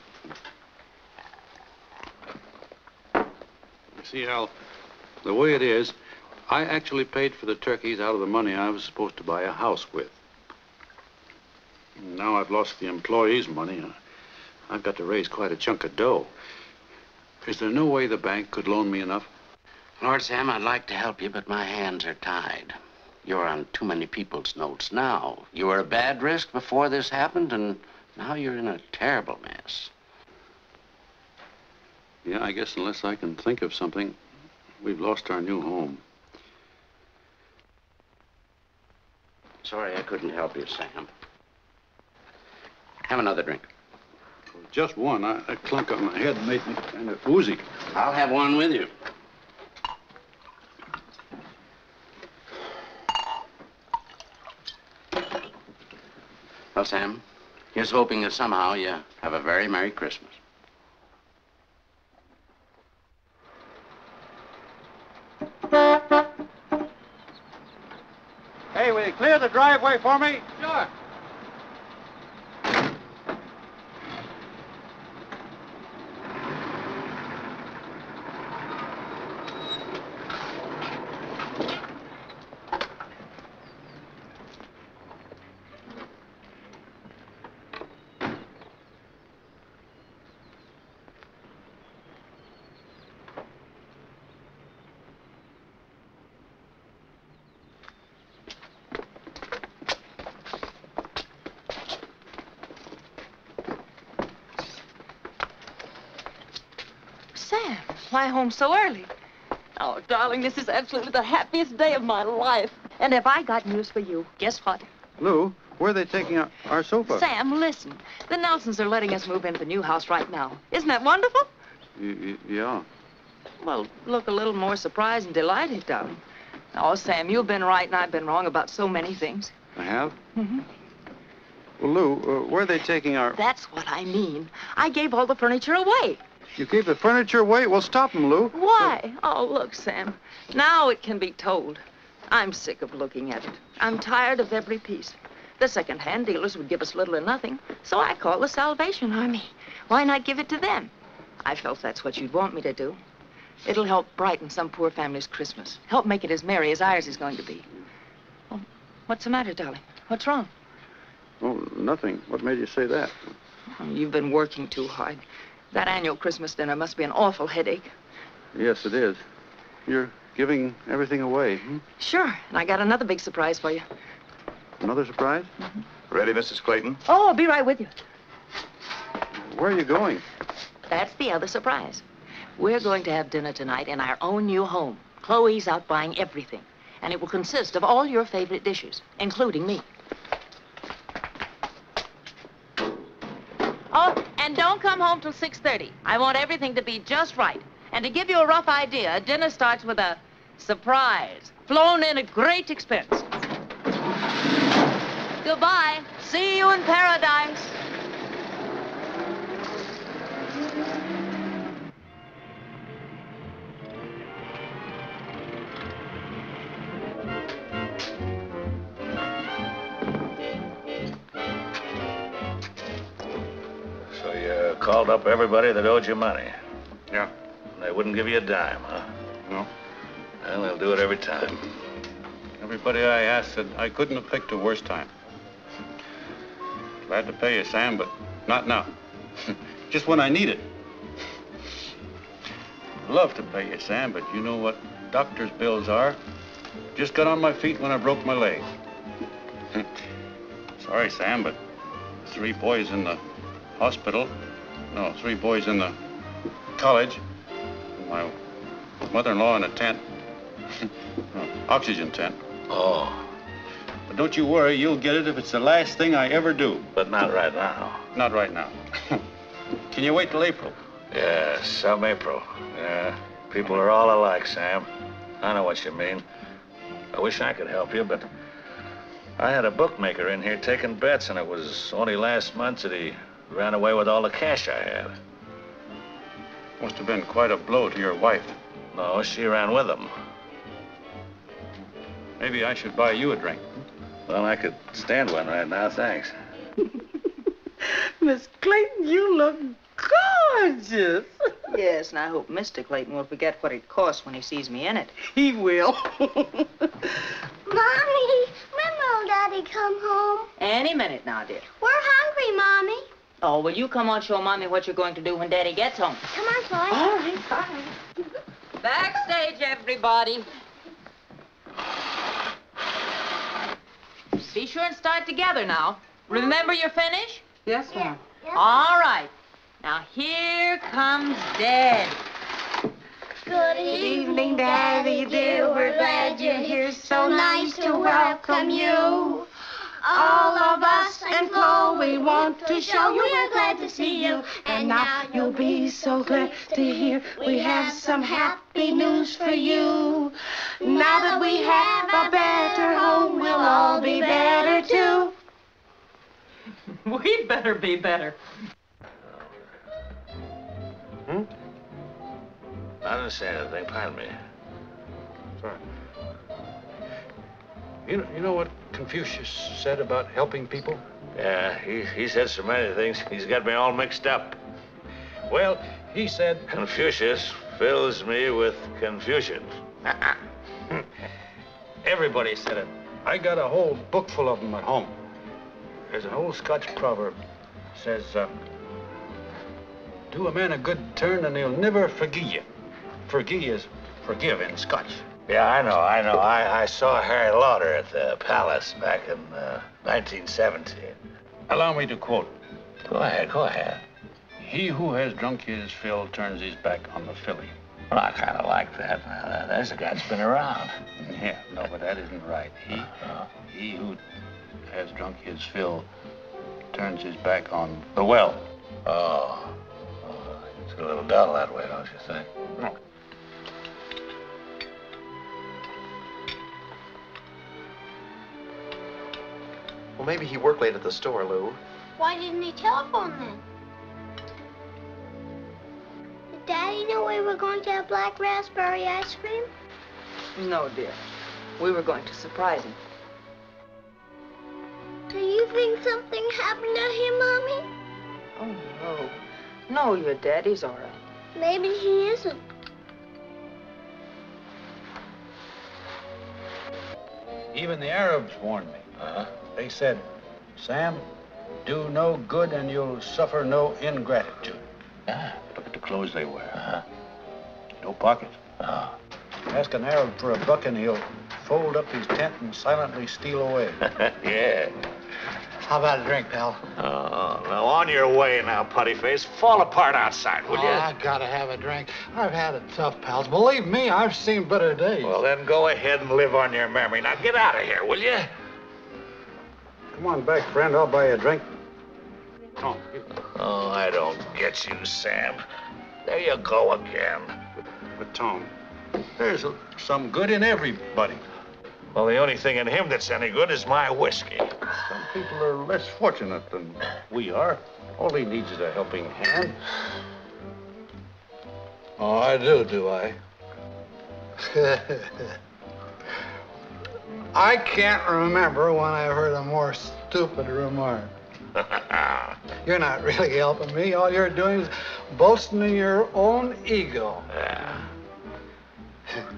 You see, Al, the way it is, I actually paid for the turkeys out of the money I was supposed to buy a house with. Now I've lost the employees' money. And I've got to raise quite a chunk of dough. Is there no way the bank could loan me enough? Lord Sam, I'd like to help you, but my hands are tied. You're on too many people's notes now. You were a bad risk before this happened, and now you're in a terrible mess. Yeah, I guess unless I can think of something, we've lost our new home. Sorry I couldn't help you, Sam. Have another drink. Just one. I, a clunk on my head made me kind of woozy. I'll have one with you. Well, Sam, here's hoping that somehow you have a very Merry Christmas. Hey, will you clear the driveway for me? Why home so early? Oh, darling, this is absolutely the happiest day of my life. And have I got news for you? Guess what? Lou, where are they taking our, our sofa? Sam, listen. The Nelsons are letting us move into the new house right now. Isn't that wonderful? Y- yeah. Well, look a little more surprised and delighted, darling. Oh, Sam, you've been right and I've been wrong about so many things. I have? Mm-hmm. Well, Lou, uh, where are they taking our... That's what I mean. I gave all the furniture away. You keep the furniture away? Well, stop them, Lou. Why? Oh, look, Sam. Now it can be told. I'm sick of looking at it. I'm tired of every piece. The second-hand dealers would give us little or nothing, so I called the Salvation Army. Why not give it to them? I felt that's what you'd want me to do. It'll help brighten some poor family's Christmas. Help make it as merry as ours is going to be. Oh, what's the matter, darling? What's wrong? Oh, nothing. What made you say that? Oh, you've been working too hard. That annual Christmas dinner must be an awful headache. Yes, it is. You're giving everything away. Hmm? Sure, and I got another big surprise for you. Another surprise? Ready, Mrs. Clayton? Oh, I'll be right with you. Where are you going? That's the other surprise. We're going to have dinner tonight in our own new home. Chloe's out buying everything. And it will consist of all your favorite dishes, including me. Oh, and don't come home till 6.30. I want everything to be just right. And to give you a rough idea, dinner starts with a surprise, flown in at great expense. Goodbye. See you in paradise. Called up everybody that owed you money. Yeah. They wouldn't give you a dime, huh? No. Well, they'll do it every time. Everybody I asked said I couldn't have picked a worse time. Glad to pay you, Sam, but not now. (laughs) Just when I need it. Love to pay you, Sam, but you know what doctor's bills are. Just got on my feet when I broke my leg. (laughs) Sorry, Sam, but three boys in the hospital. No, three boys in the college. My mother-in-law in a tent. (laughs) Oh, oxygen tent. Oh. But don't you worry, you'll get it if it's the last thing I ever do. But not right now. Not right now. (laughs) Can you wait till April? Yes, some April. Yeah. People are all alike, Sam. I know what you mean. I wish I could help you, but I had a bookmaker in here taking bets, and it was only last month that he ran away with all the cash I had. Must have been quite a blow to your wife. No, she ran with him. Maybe I should buy you a drink. Well, I could stand one right now, thanks. (laughs) Miss Clayton, you look gorgeous. yes, and I hope Mr. Clayton will forget what it costs when he sees me in it. He will. (laughs) Mommy, when will Daddy come home? Any minute now, dear. We're hungry, Mommy. Oh, will you come on show Mommy what you're going to do when Daddy gets home? Come on, Chloe. All right, fine. Backstage, everybody. Be sure and start together now. Remember your finish? Yes, ma'am. All right. Now here comes Daddy. Good evening, Daddy dear. We're glad you're here. So nice to welcome you. All of us and Chloe want to show you we're glad to see you. And now you'll be so glad to hear we have some happy news for you. Now that we have a better home, we'll all be better too. (laughs) We'd better be better. Hmm? I didn't say anything. Pardon me. Sorry. You know, you know what Confucius said about helping people? Yeah, he, he said so many things. He's got me all mixed up. Well, he said... Confucius fills me with confusion. (laughs) Everybody said it. I got a whole book full of them at home. There's an old Scotch proverb. Says, uh, do a man a good turn and he'll never forgive you. Forgive is forgive in Scotch. Yeah, I know, I know. I, I saw Harry Lauder at the Palace back in uh, 1917. Allow me to quote. Go ahead, go ahead. He who has drunk his fill turns his back on the filly. Well, I kind of like that. Uh, there's a guy that's been around. (laughs) Yeah, no, but that isn't right. He, Uh-huh. he who has drunk his fill turns his back on the well. Oh. oh. It's a little dull that way, don't you think? No. Well, maybe he worked late at the store, Lou. Why didn't he telephone then? Did Daddy know we were going to have black raspberry ice cream? No, dear. We were going to surprise him. Do you think something happened to him, Mommy? Oh, no. No, your daddy's all right. Maybe he isn't. Even the Arabs warned me. They said, Sam, do no good and you'll suffer no ingratitude. Ah, look at the clothes they wear. Uh-huh. No pockets. Ah. Ask an Arab for a buck and he'll fold up his tent and silently steal away. (laughs) yeah. How about a drink, pal? Oh, now on your way now, putty face. Fall apart outside, will oh, you? I gotta have a drink. I've had it tough, pals. Believe me, I've seen better days. Well, then go ahead and live on your memory. Now get out of here, will you? Come on back, friend. I'll buy you a drink. Come on. Oh, I don't get you, Sam. There you go again. But, Tom, there's a, some good in everybody. Well, the only thing in him that's any good is my whiskey. Some people are less fortunate than we are. All he needs is a helping hand. Oh, I do, do I? (laughs) I can't remember when I heard a more stupid remark. (laughs) You're not really helping me. All you're doing is boasting in your own ego. Yeah. (laughs)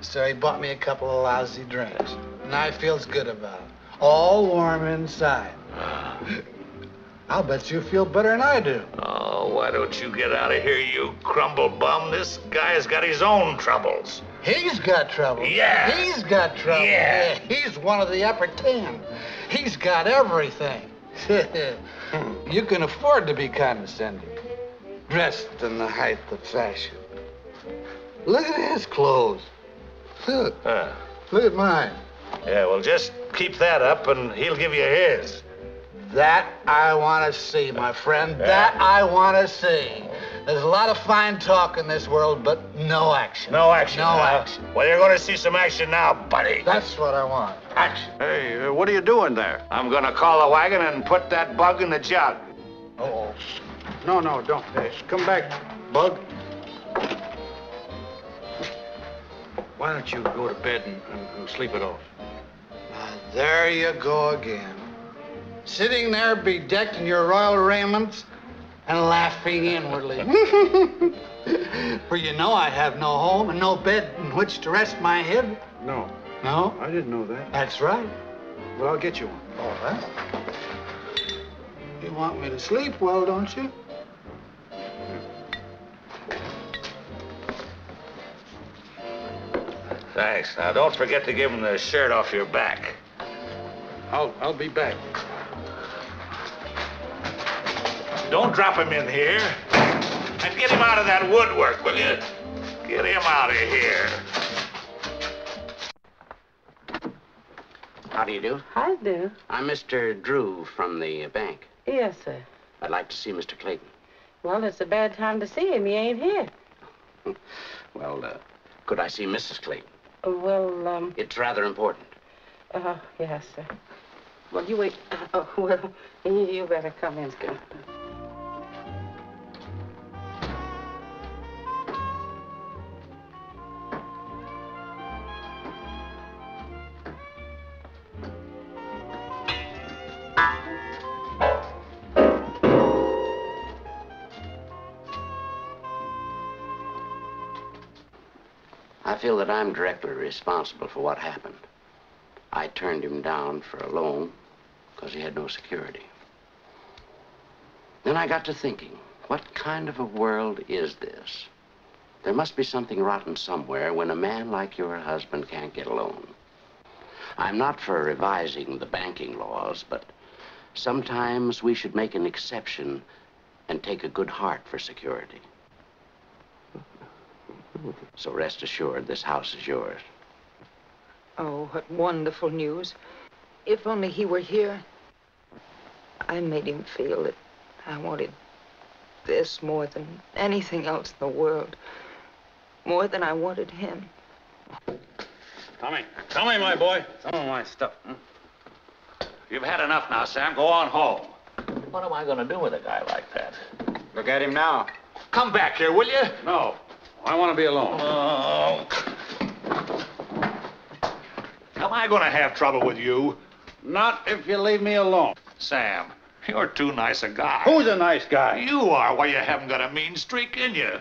So he bought me a couple of lousy drinks, and I feels good about it. All warm inside. (sighs) I'll bet you feel better than I do. Oh, why don't you get out of here, you crumble bum? This guy's got his own troubles. He's got trouble. Yeah. He's got trouble. Yeah. He's one of the upper ten. He's got everything. (laughs) you can afford to be condescending. Dressed in the height of fashion. Look at his clothes. Look. Huh. Look at mine. Yeah, well, just keep that up and he'll give you his. That I want to see, my friend. That I want to see. There's a lot of fine talk in this world, but no action. No action. No huh? action. Well, you're going to see some action now, buddy. That's what I want. Action. Hey, uh, what are you doing there? I'm going to call the wagon and put that bug in the jug. Oh. No, no, don't. Hey, come back, Bug. Why don't you go to bed and, and, and sleep it off? Now, there you go again. Sitting there bedecked in your royal raiments and laughing inwardly. (laughs) For you know I have no home and no bed in which to rest my head. No. No? I didn't know that. That's right. Well, I'll get you one. All right. You want me to sleep well, don't you? Thanks. Now, don't forget to give him the shirt off your back. I'll, I'll be back. Don't drop him in here. And get him out of that woodwork, will you? Get him out of here. How do you do? I do. I'm Mr. Drew from the bank. Yes, sir. I'd like to see Mr. Clayton. Well, it's a bad time to see him. He ain't here. (laughs) Well, uh, could I see Mrs. Clayton? Uh, Well, um, It's rather important. uh, yes, sir. Well, you wait. Uh, (laughs) well, you (laughs) you better come in, Skip. Feel that I'm directly responsible for what happened. I turned him down for a loan because he had no security. Then I got to thinking, what kind of a world is this? There must be something rotten somewhere when a man like your husband can't get a loan. I'm not for revising the banking laws, but sometimes we should make an exception and take a good heart for security. So rest assured, this house is yours. Oh, what wonderful news. If only he were here. I made him feel that I wanted this more than anything else in the world. More than I wanted him. Tommy, Tommy, my boy. Some of my stuff. Hmm? You've had enough now, Sam. Go on home. What am I going to do with a guy like that? Look at him now. Come back here, will you? No. I want to be alone. Oh. Come I going to have trouble with you? Not if you leave me alone. Sam, you're too nice a guy. Who's a nice guy? You are. Why, you haven't got a mean streak in you.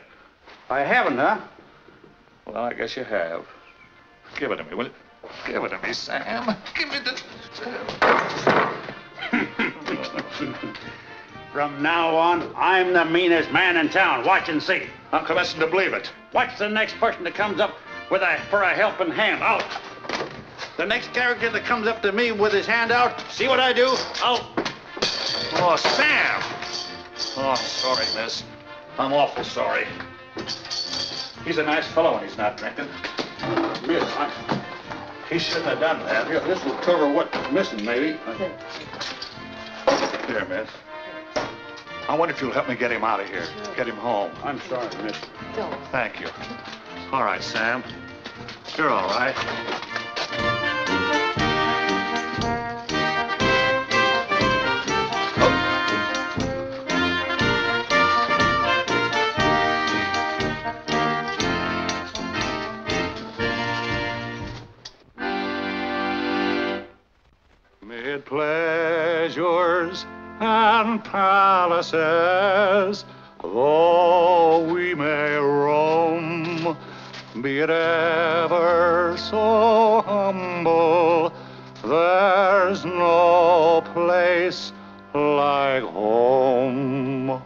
I haven't, huh? Well, I guess you have. Give it to me, will you? Give it to me, Sam. Give me the... (laughs) From now on, I'm the meanest man in town. Watch and see. I'm commencing to believe it. Watch the next person that comes up with a for a helping hand. I'll. The next character that comes up to me with his hand out, see what I do? I'll. Oh, Sam! Oh, sorry, miss. I'm awful sorry. He's a nice fellow when he's not drinking. Miss, I, He shouldn't have done that. Here, this will cover what's missing, maybe. Here, miss. I wonder if you'll help me get him out of here. Get him home. I'm sorry, miss. Don't. Thank you. All right, Sam. You're all right. Mid pleasures and palaces, though we may roam, be it ever so humble, there's no place like home.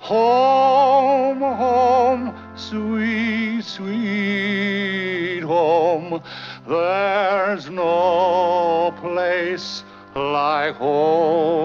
Home, home, sweet, sweet home. There's no place like home,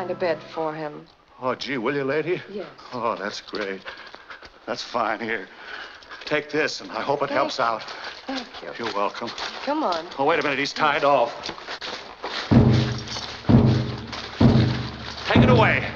find a bed for him. Oh, gee, will you, lady? Yes. Oh, that's great. That's fine. Here. Take this, and I hope it helps out. Thank you. You're welcome. Come on. Oh, wait a minute. He's tied off. Take it away.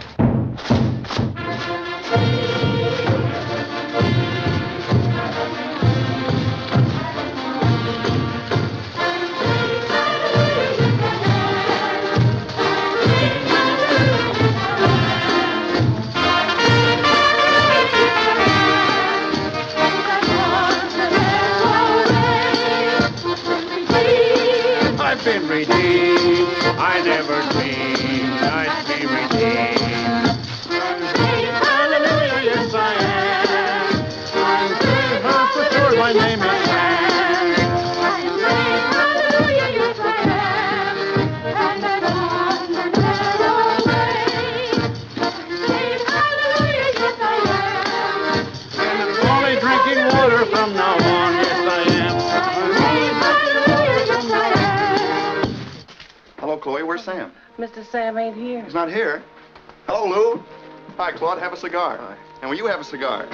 Claude. Have a cigar. And will you have a cigar?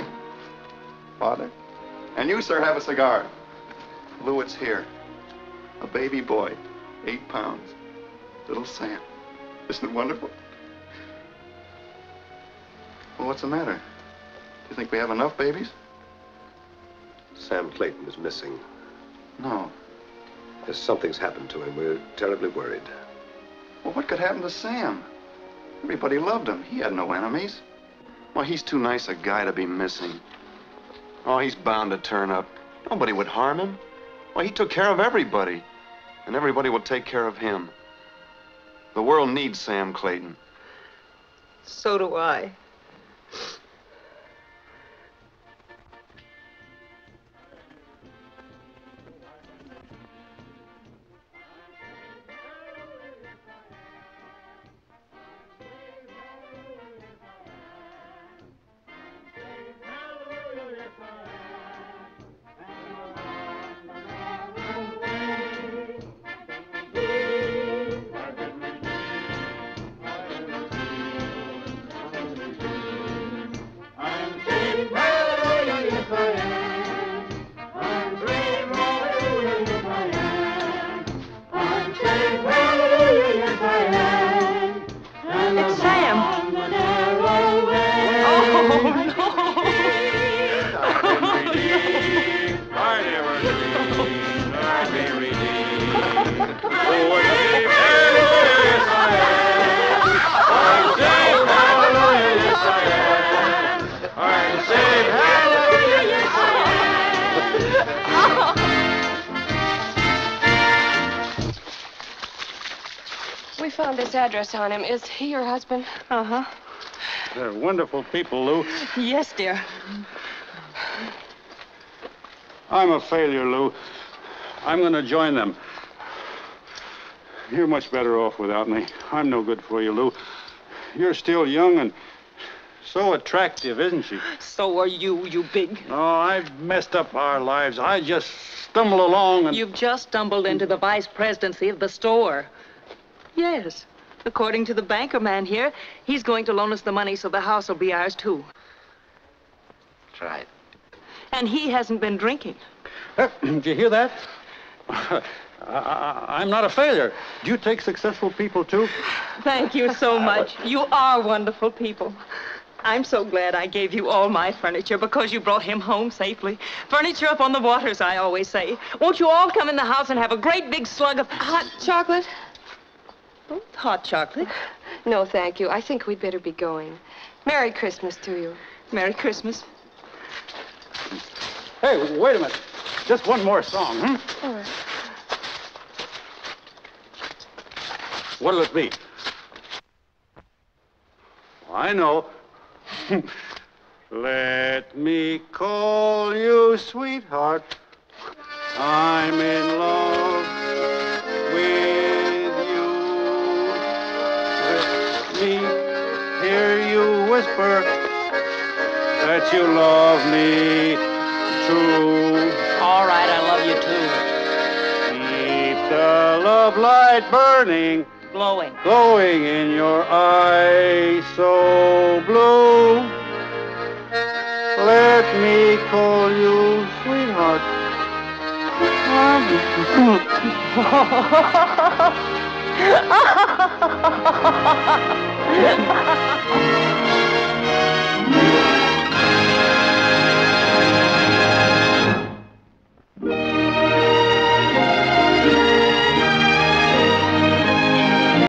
Father? And you, sir, have a cigar. Lewitt's here. A baby boy. Eight pounds. Little Sam. Isn't it wonderful? Well, what's the matter? Do you think we have enough babies? Sam Clayton is missing. No. Yes, something's happened to him. We're terribly worried. Well, what could happen to Sam? Everybody loved him. He had no enemies. Why, he's too nice a guy to be missing. Oh, he's bound to turn up. Nobody would harm him. Why, he took care of everybody. And everybody will take care of him. The world needs Sam Clayton. So do I. this on him. Is he your husband? Uh-huh. They're wonderful people, Lou. Yes, dear. I'm a failure, Lou. I'm going to join them. You're much better off without me. I'm no good for you, Lou. You're still young and so attractive, isn't she? So are you, you big. Oh, I've messed up our lives. I just stumble along and. You've just stumbled into the vice presidency of the store. Yes. According to the banker man here, he's going to loan us the money so the house will be ours, too. That's right. And he hasn't been drinking. Uh, (clears throat) did you hear that? (laughs) I, I, I'm not a failure. Do you take successful people, too? Thank you so (laughs) much. You are wonderful people. I'm so glad I gave you all my furniture because you brought him home safely. Furniture up on the waters, I always say. Won't you all come in the house and have a great big slug of Hot chocolate? Hot chocolate? No, thank you. I think we'd better be going. Merry Christmas to you. Merry Christmas. Hey, wait a minute. Just one more song, hmm? All right. What'll it be? I know. (laughs) Let me call you sweetheart. I'm in love whisper that you love me true. All right, I love you too. Keep the love light burning. Glowing. glowing in your eyes so blue. Let me call you sweetheart. Ha! (laughs)